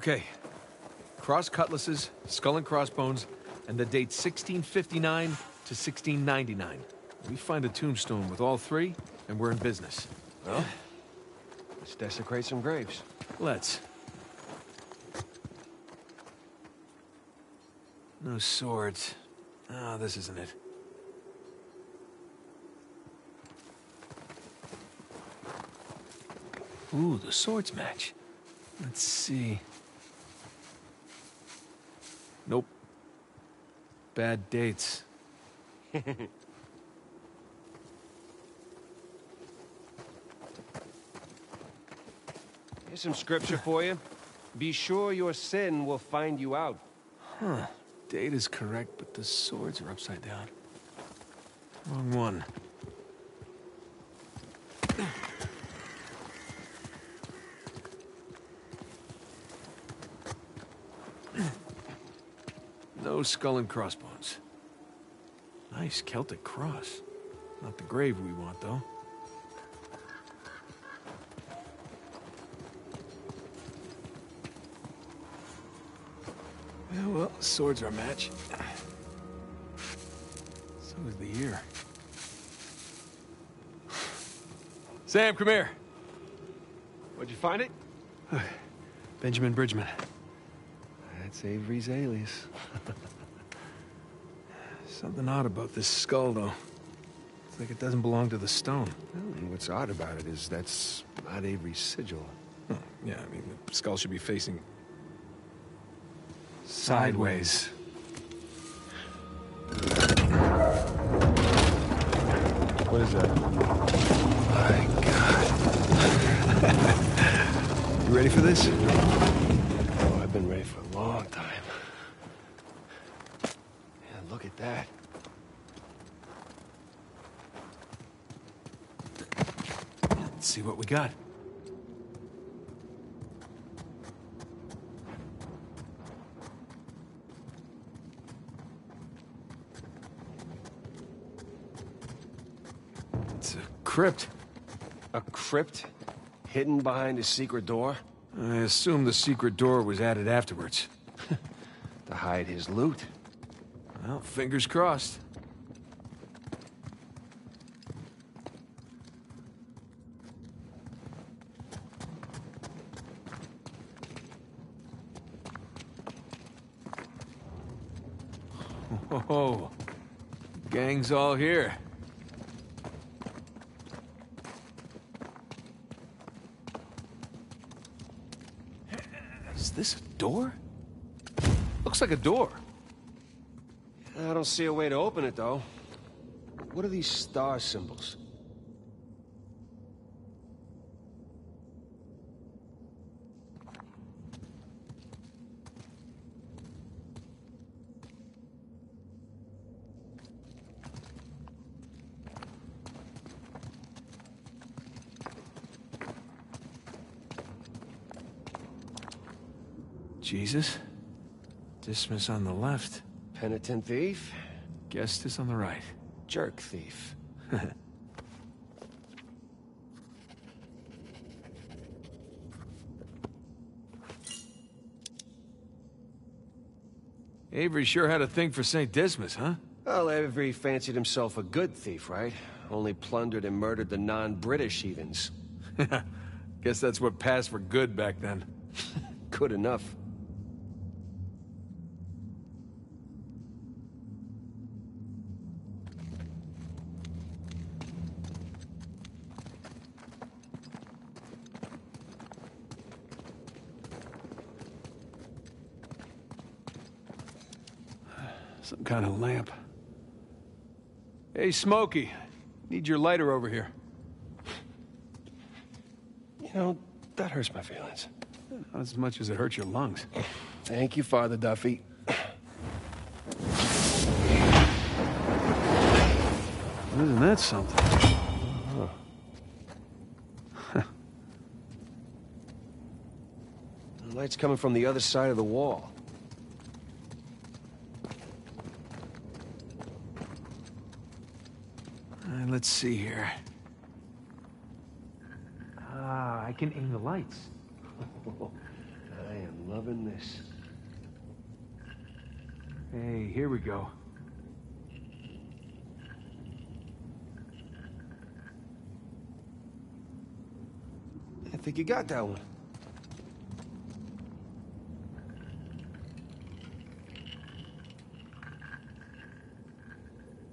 Okay. Cross cutlasses, skull and crossbones, and the date 1659 to 1699. We find a tombstone with all three, and we're in business. Well, let's desecrate some graves. Let's. No swords. Ah, this isn't it. Ooh, the swords match. Let's see. Nope. Bad dates. Here's some scripture for you. Be sure your sin will find you out. Huh. Date is correct, but the swords are upside down. Wrong one. No skull and crossbones. Nice Celtic cross. Not the grave we want, though. Yeah, well, swords are a match. So is the year. Sam, come here. Where'd you find it? Benjamin Bridgman. That's Avery's alias. Something odd about this skull, though. It's like it doesn't belong to the stone. And what's odd about it is that's not Avery's sigil. Huh, Yeah, I mean, the skull should be facing sideways. What is that? My God. you ready for this? Oh, I've been ready for a long time. Yeah, look at that. Let's see what we got. It's a crypt. A crypt hidden behind a secret door I assume the secret door was added afterwards. to hide his loot. Well, fingers crossed. Oh, gang's all here. Is this a door? Looks like a door. Don't see a way to open it, though. What are these star symbols? Jesus. Dismas on the left. Penitent thief? Gestas on the right. Jerk thief. Avery sure had a thing for St. Dismas, huh? Well, Avery fancied himself a good thief, right? Only plundered and murdered the non-British heathens. Guess that's what passed for good back then. good enough. Of lamp. Hey, Smokey. Need your lighter over here. You know, that hurts my feelings. Not as much as it hurts your lungs. Thank you, Father Duffy. Isn't that something? The light's coming from the other side of the wall. Uh, let's see here. Ah, I can aim the lights. I am loving this. Hey, here we go. I think you got that one.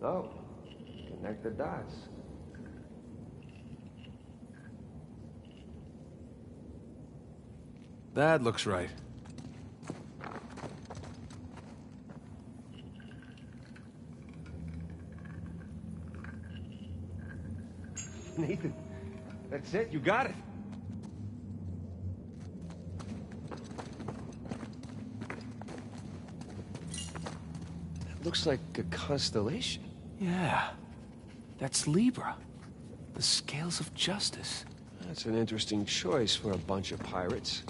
Oh, connect the dots. That looks right. Nathan, that's it. You got it. It looks like a constellation. Yeah. That's Libra. The scales of justice. That's an interesting choice for a bunch of pirates.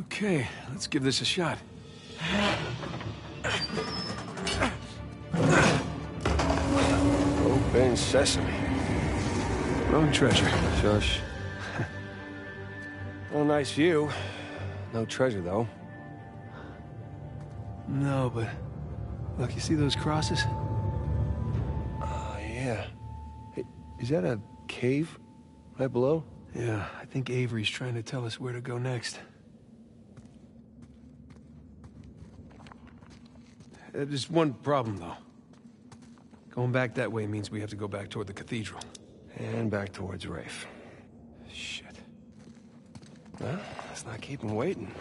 Okay, let's give this a shot. Open sesame. Wrong treasure. Shush. well, nice view. No treasure, though. No, but... Look, you see those crosses? Oh, yeah. Hey, is that a cave right below? Yeah, I think Avery's trying to tell us where to go next. Uh, There's one problem, though. Going back that way means we have to go back toward the cathedral. And back towards Rafe. Shit. Well, let's not keep him waiting.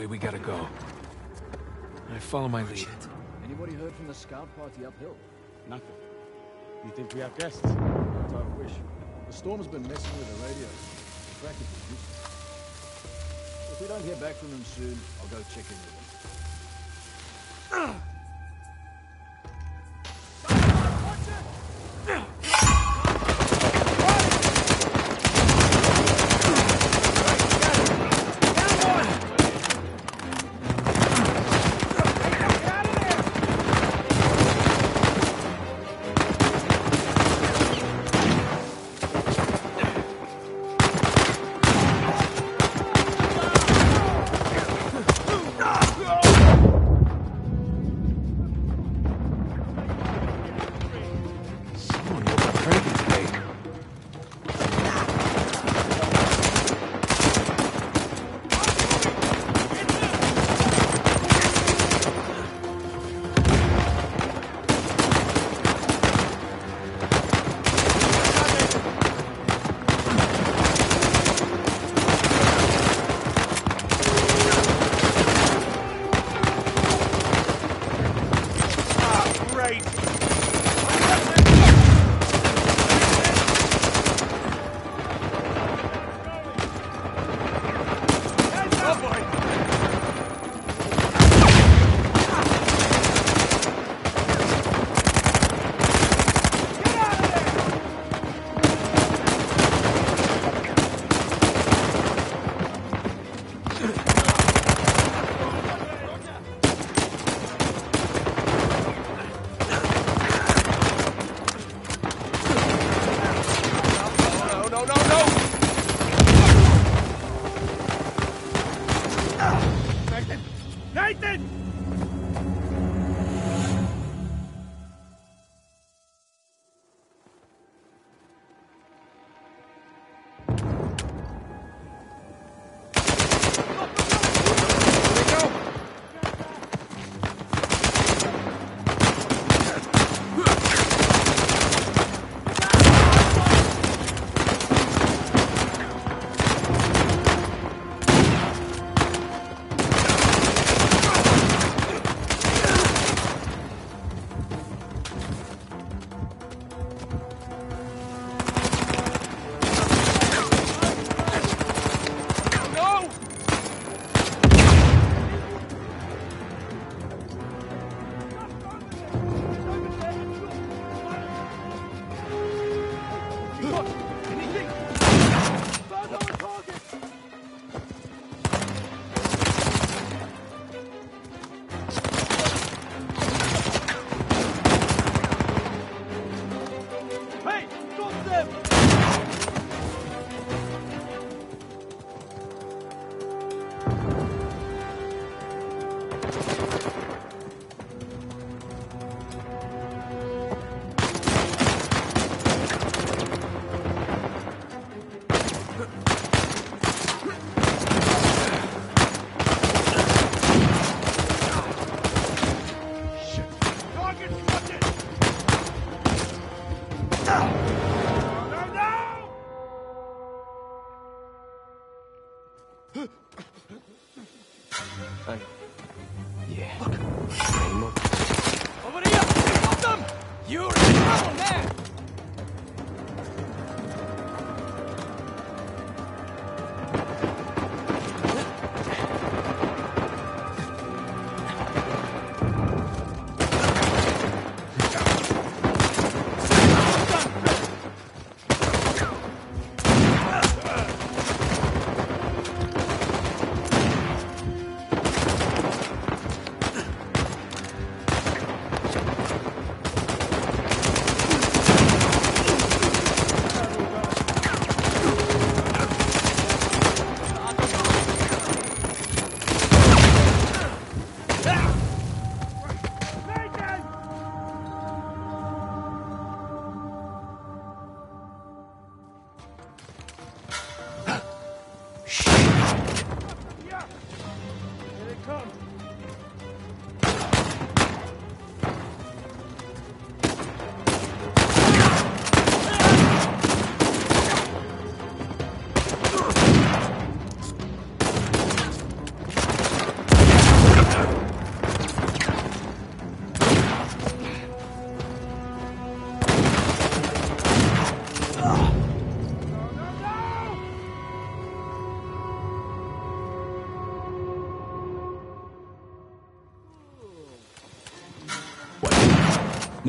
Way we gotta go. I follow my lead. Anybody heard from the scout party uphill? Nothing. You think we have guests? Not our wish. The storm's been messing with the radio. It's practically useless. If we don't hear back from them soon, I'll go check in with them.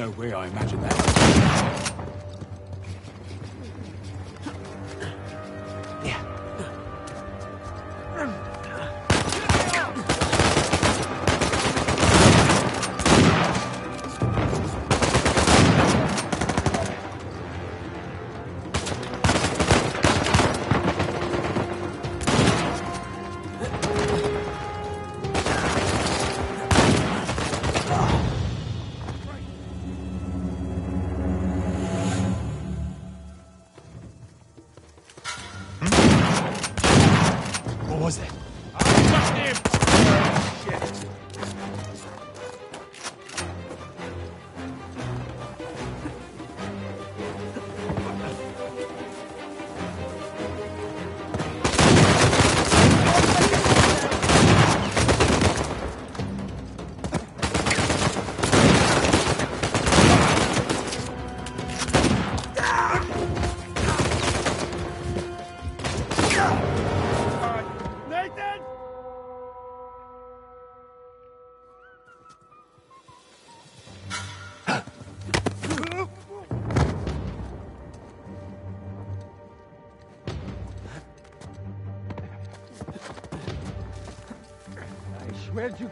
No way I imagined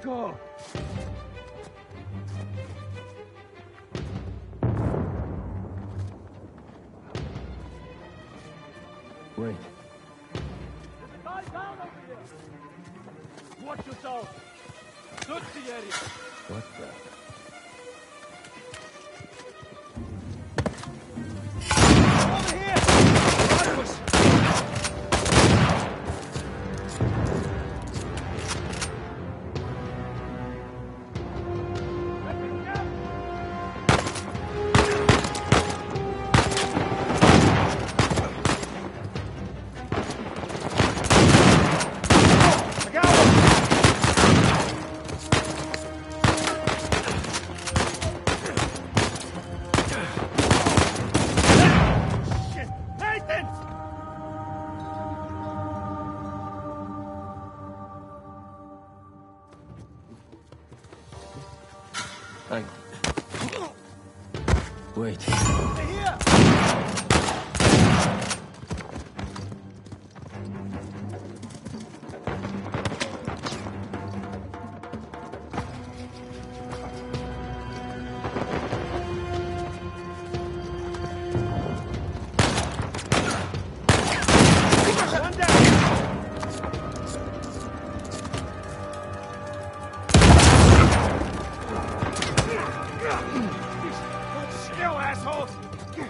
go? Still,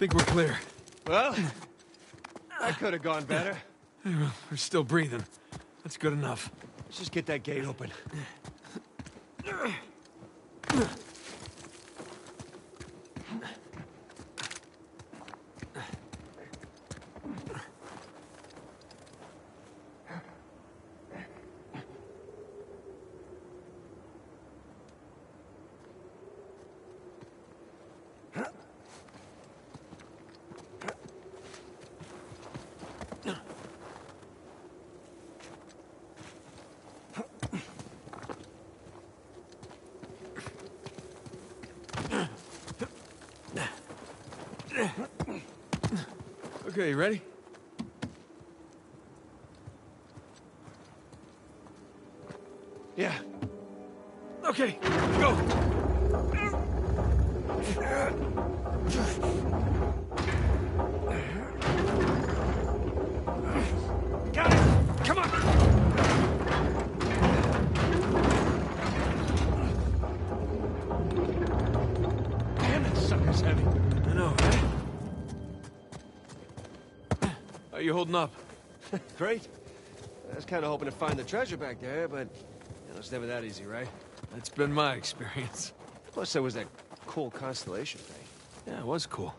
think we're clear. Well, that could have gone better. We're still breathing. That's good enough. Let's just get that gate open. You ready? Great. I was kind of hoping to find the treasure back there, but you know, it's never that easy, right? That's been my experience. Plus, there was that cool constellation thing. Yeah, it was cool.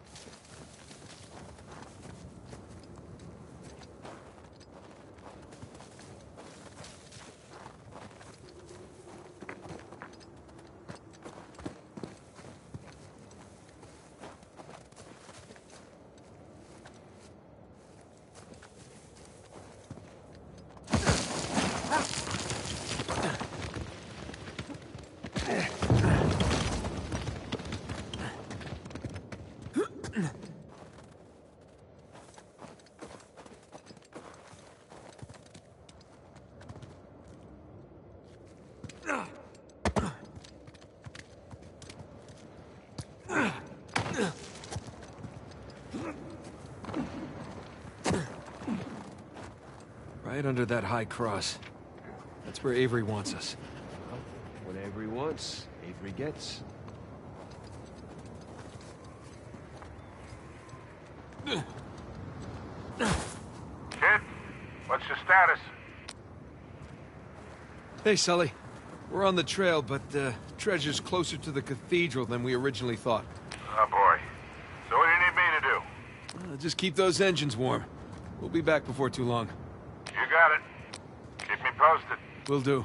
Right under that high cross. That's where Avery wants us. What Avery wants, Avery gets. Kid, what's your status? Hey, Sully. We're on the trail, but uh, treasure's closer to the cathedral than we originally thought. Oh, boy. So what do you need me to do? Uh, just keep those engines warm. We'll be back before too long. Got it. Keep me posted. Will do.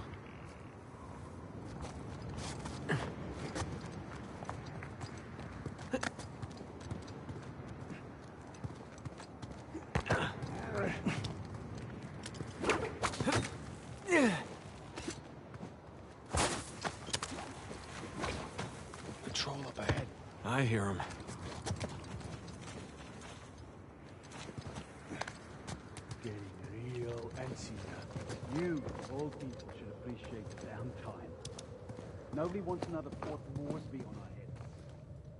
Patrol up ahead. I hear him. Getting real antsy now. You, of all people, should appreciate the downtime. Nobody wants another Port Moresby on our heads.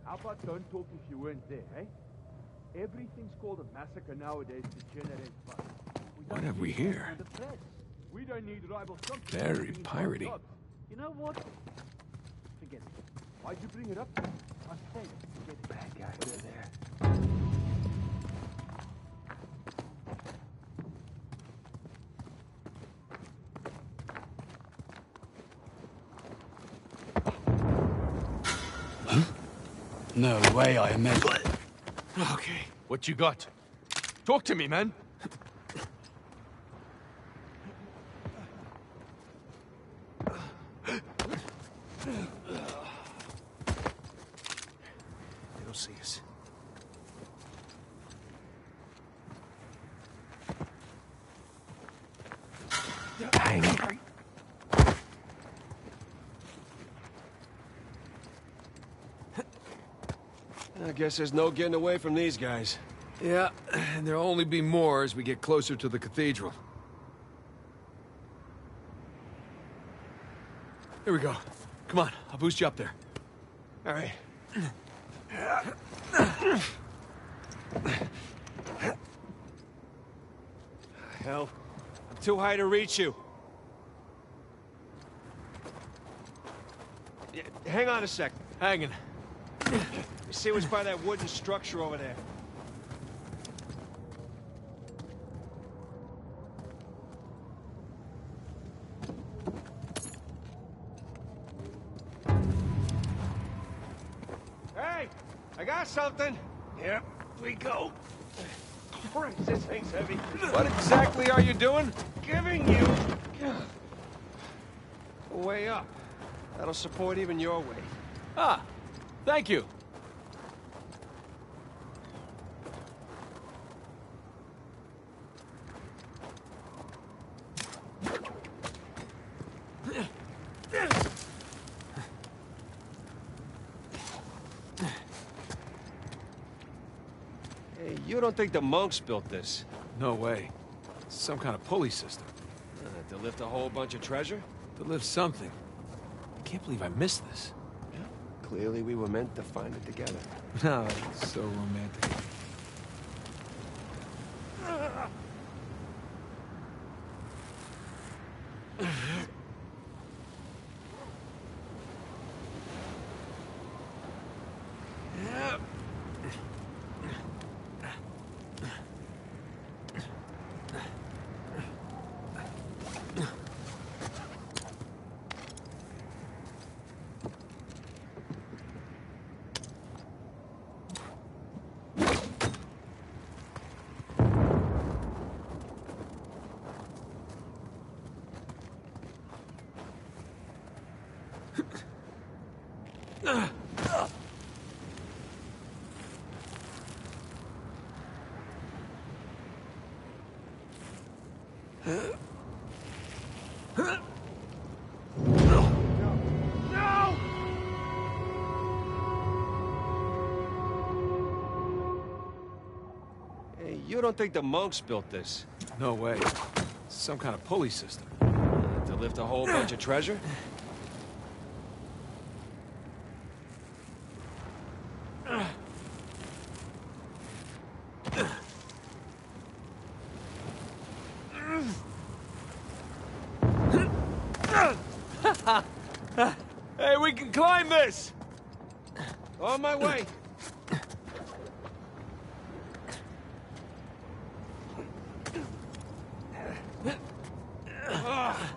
How about don't talk if you weren't there, eh? Everything's called a massacre nowadays to generate buzz. What have we here? We don't need rival companies Very piratey. You know what? Forget it. Why'd you bring it up? I it. Bad guy over there. No way, I imagine. Okay. What you got? Talk to me, man. They don't see us. Hang on. I guess there's no getting away from these guys. Yeah, and there'll only be more as we get closer to the cathedral. Here we go. Come on, I'll boost you up there. All right. Hell, I'm too high to reach you. Yeah, hang on a sec. Hanging. See what's by that wooden structure over there? Hey! I got something! Here we go. Christ, this thing's heavy. What exactly are you doing? Giving you... a way up. That'll support even your weight. Ah, thank you. Hey, you don't think the monks built this? No way. Some kind of pulley system. Uh, to lift a whole bunch of treasure? To lift something. I can't believe I missed this. Clearly we were meant to find it together. No, it's so romantic. Don't think the monks built this? No way. Some kind of pulley system. Uh, to lift a whole bunch of treasure? hey, we can climb this! On my way. Ah,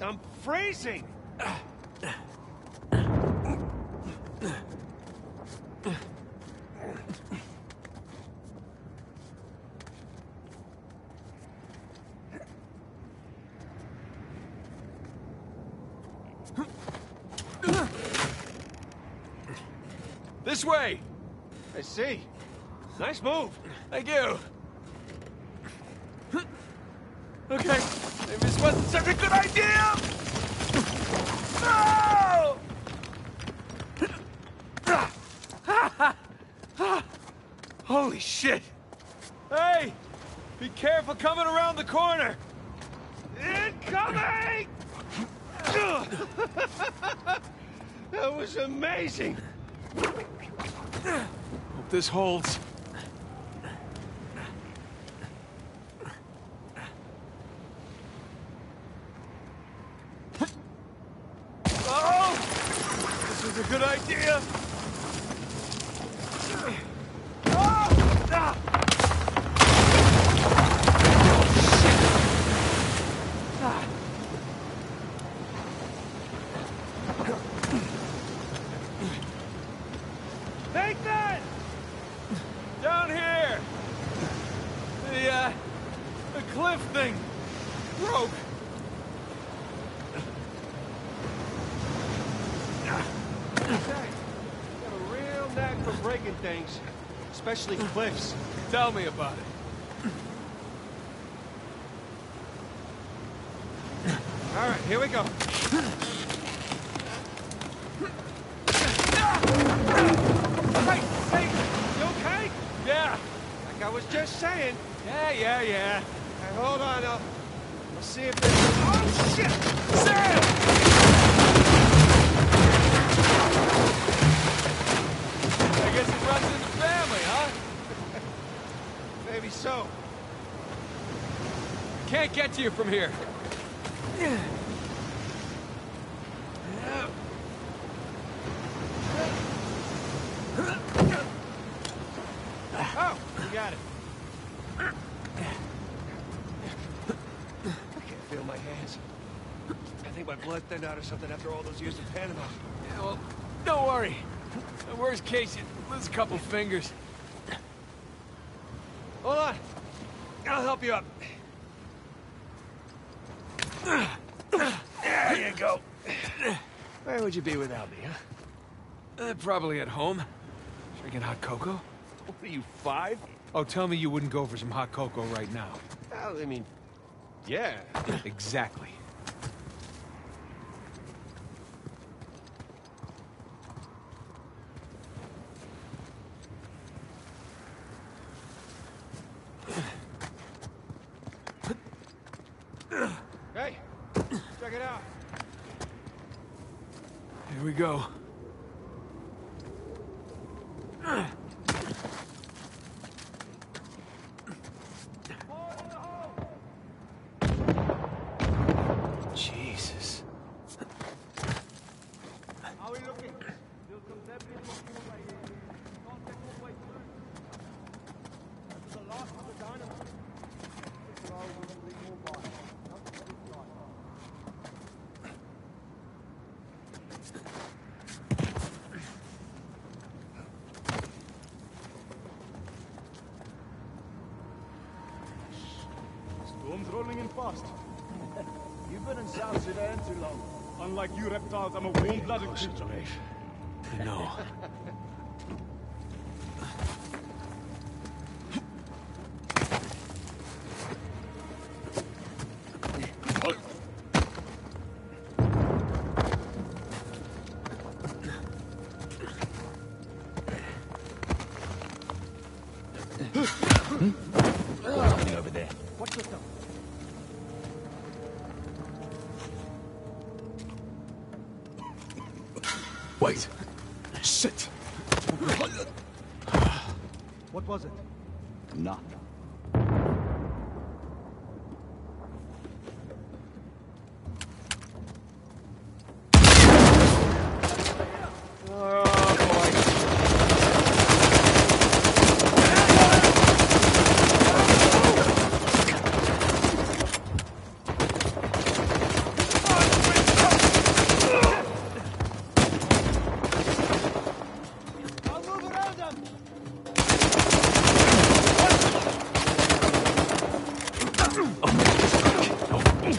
I'm freezing. This way! I see. Move. Thank you. Okay, maybe this wasn't such a good idea! No! Holy shit! Hey! Be careful coming around the corner! Incoming! that was amazing. Hope this holds. Oh! This was a good idea! Oh! Ah! Ah! Nathan! Down here! The, uh, the cliff thing broke. You got a real knack for breaking things, especially cliffs. Tell me about it. All right, here we go. Hey, hey, you okay? Yeah. Like I was just saying. Yeah, yeah, yeah. Hold on, I'll, I'll see if there's... Oh, shit! Sam! I guess it runs in the family, huh? Maybe so. Can't get to you from here. You got it. I can't feel my hands. I think my blood thinned out or something after all those years in Panama. Yeah, well, don't worry. The worst case, you lose a couple fingers. Hold on. I'll help you up. There you go. Where would you be without me, huh? Uh, probably at home. Drinking hot cocoa. What are you, five? Oh, tell me you wouldn't go for some hot cocoa right now. Well, I mean, yeah. Exactly. Hey, check it out. Here we go.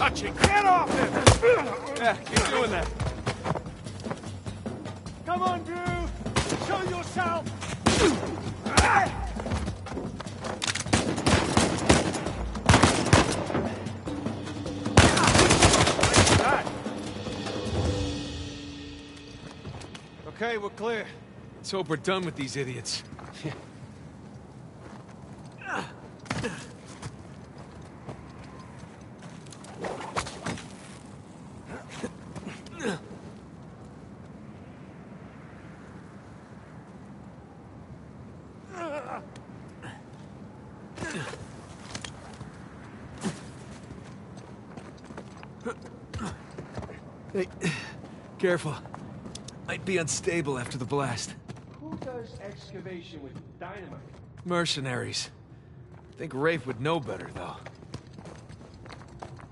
Touch it. Get off him! Yeah, keep doing that. Come on, Drew. Show yourself. Okay, we're clear. Let's hope we're done with these idiots. Hey, careful. Might be unstable after the blast. Who does excavation with dynamite? Mercenaries. Think Rafe would know better, though.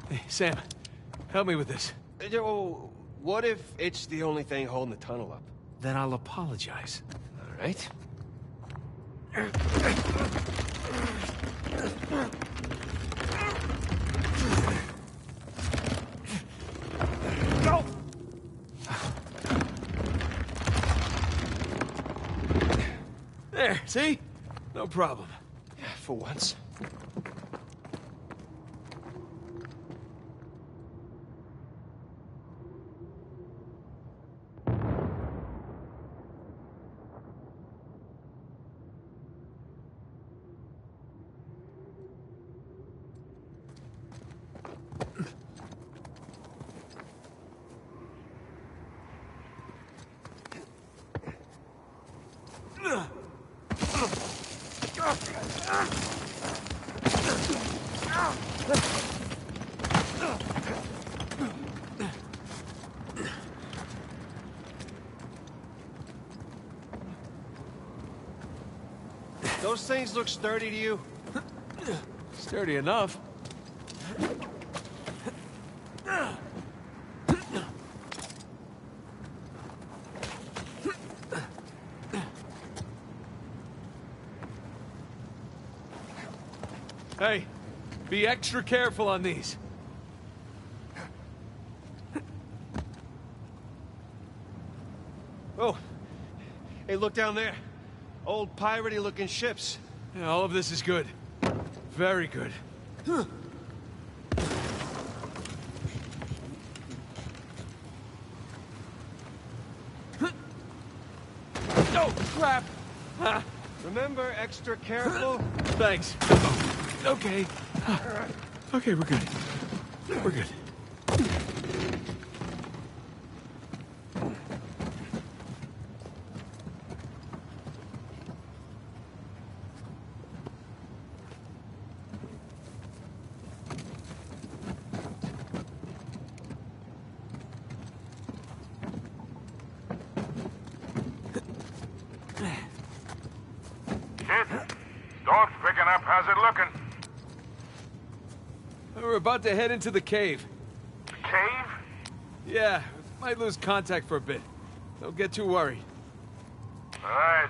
Hey, Sam, help me with this. Uh, Oh, what if it's the only thing holding the tunnel up? Then I'll apologize. All right. Go. There, see? No problem. Yeah, for once. Things look sturdy to you? Sturdy enough. Hey, be extra careful on these. Oh, hey, look down there. Old piratey looking ships. Yeah, all of this is good. Very good. Oh, crap! Ah, Remember, extra careful. Thanks. Okay. Okay, we're good. We're good. Kid, dog's picking up. How's it looking? We're about to head into the cave. Cave? Yeah, might lose contact for a bit. Don't get too worried. All right.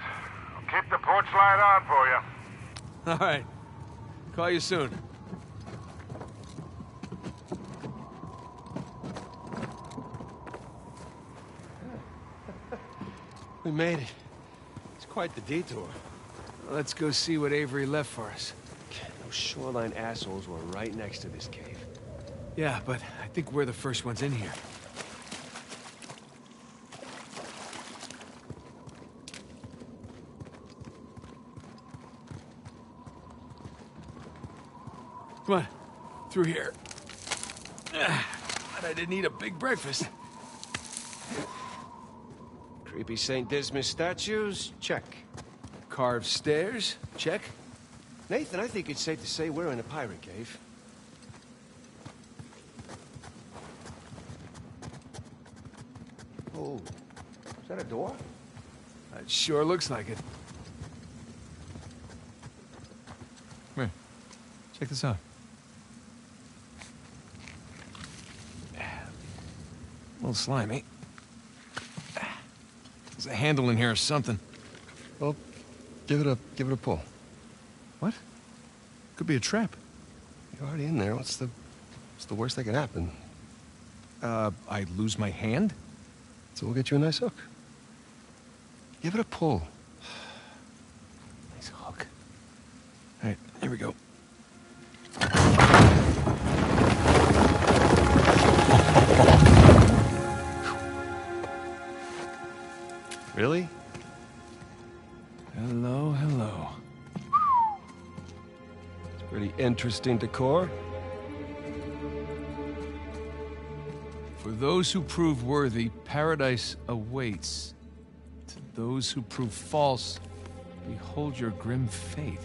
I'll keep the porch light on for you. All right. Call you soon. We made it. It's quite the detour. Let's go see what Avery left for us. Those shoreline assholes were right next to this cave. Yeah, but I think we're the first ones in here. Come on, through here. Ah, Glad I didn't eat a big breakfast. Creepy St. Dismas statues? Check. Carved stairs? Check. Nathan, I think it's safe to say we're in a pirate cave. Oh, is that a door? It sure looks like it. Come here. Check this out. A little slimy. There's a handle in here or something. Well, give it a give it a pull. What? Could be a trap. You're already in there. What's the what's the worst that could happen? Uh, I lose my hand? So we'll get you a nice hook. Give it a pull. Nice hook. All right, here we go. Really? Hello, hello. It's pretty interesting decor. For those who prove worthy, paradise awaits. To those who prove false, behold your grim fate.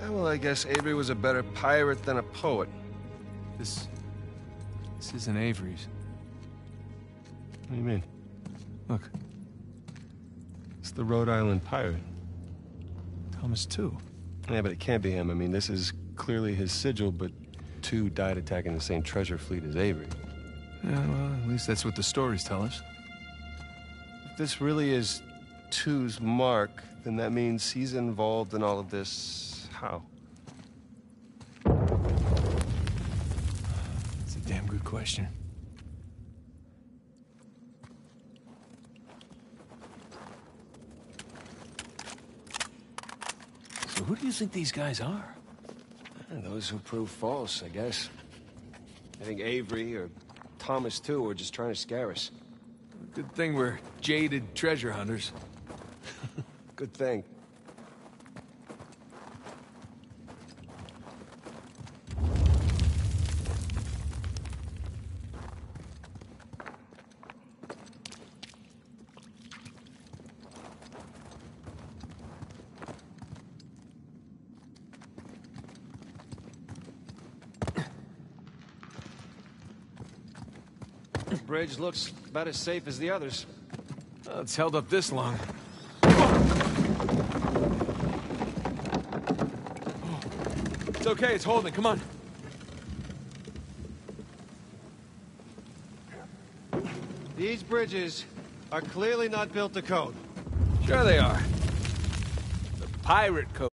Yeah, well, I guess Avery was a better pirate than a poet. This. This isn't Avery's. What do you mean? Look, It's the Rhode Island pirate. Thomas Tew. Yeah, but it can't be him. I mean, this is clearly his sigil, but Tew died attacking the same treasure fleet as Avery. Yeah, well, at least that's what the stories tell us. If this really is Tew's mark, then that means he's involved in all of this. How? It's a damn good question. So who do you think these guys are? Eh, those who prove false, I guess. I think Avery or Thomas, Tew, are just trying to scare us. Good thing we're jaded treasure hunters. Good thing. The bridge looks about as safe as the others. Well, it's held up this long. It's okay, it's holding. Come on. These bridges are clearly not built to code. Sure they are. The pirate code.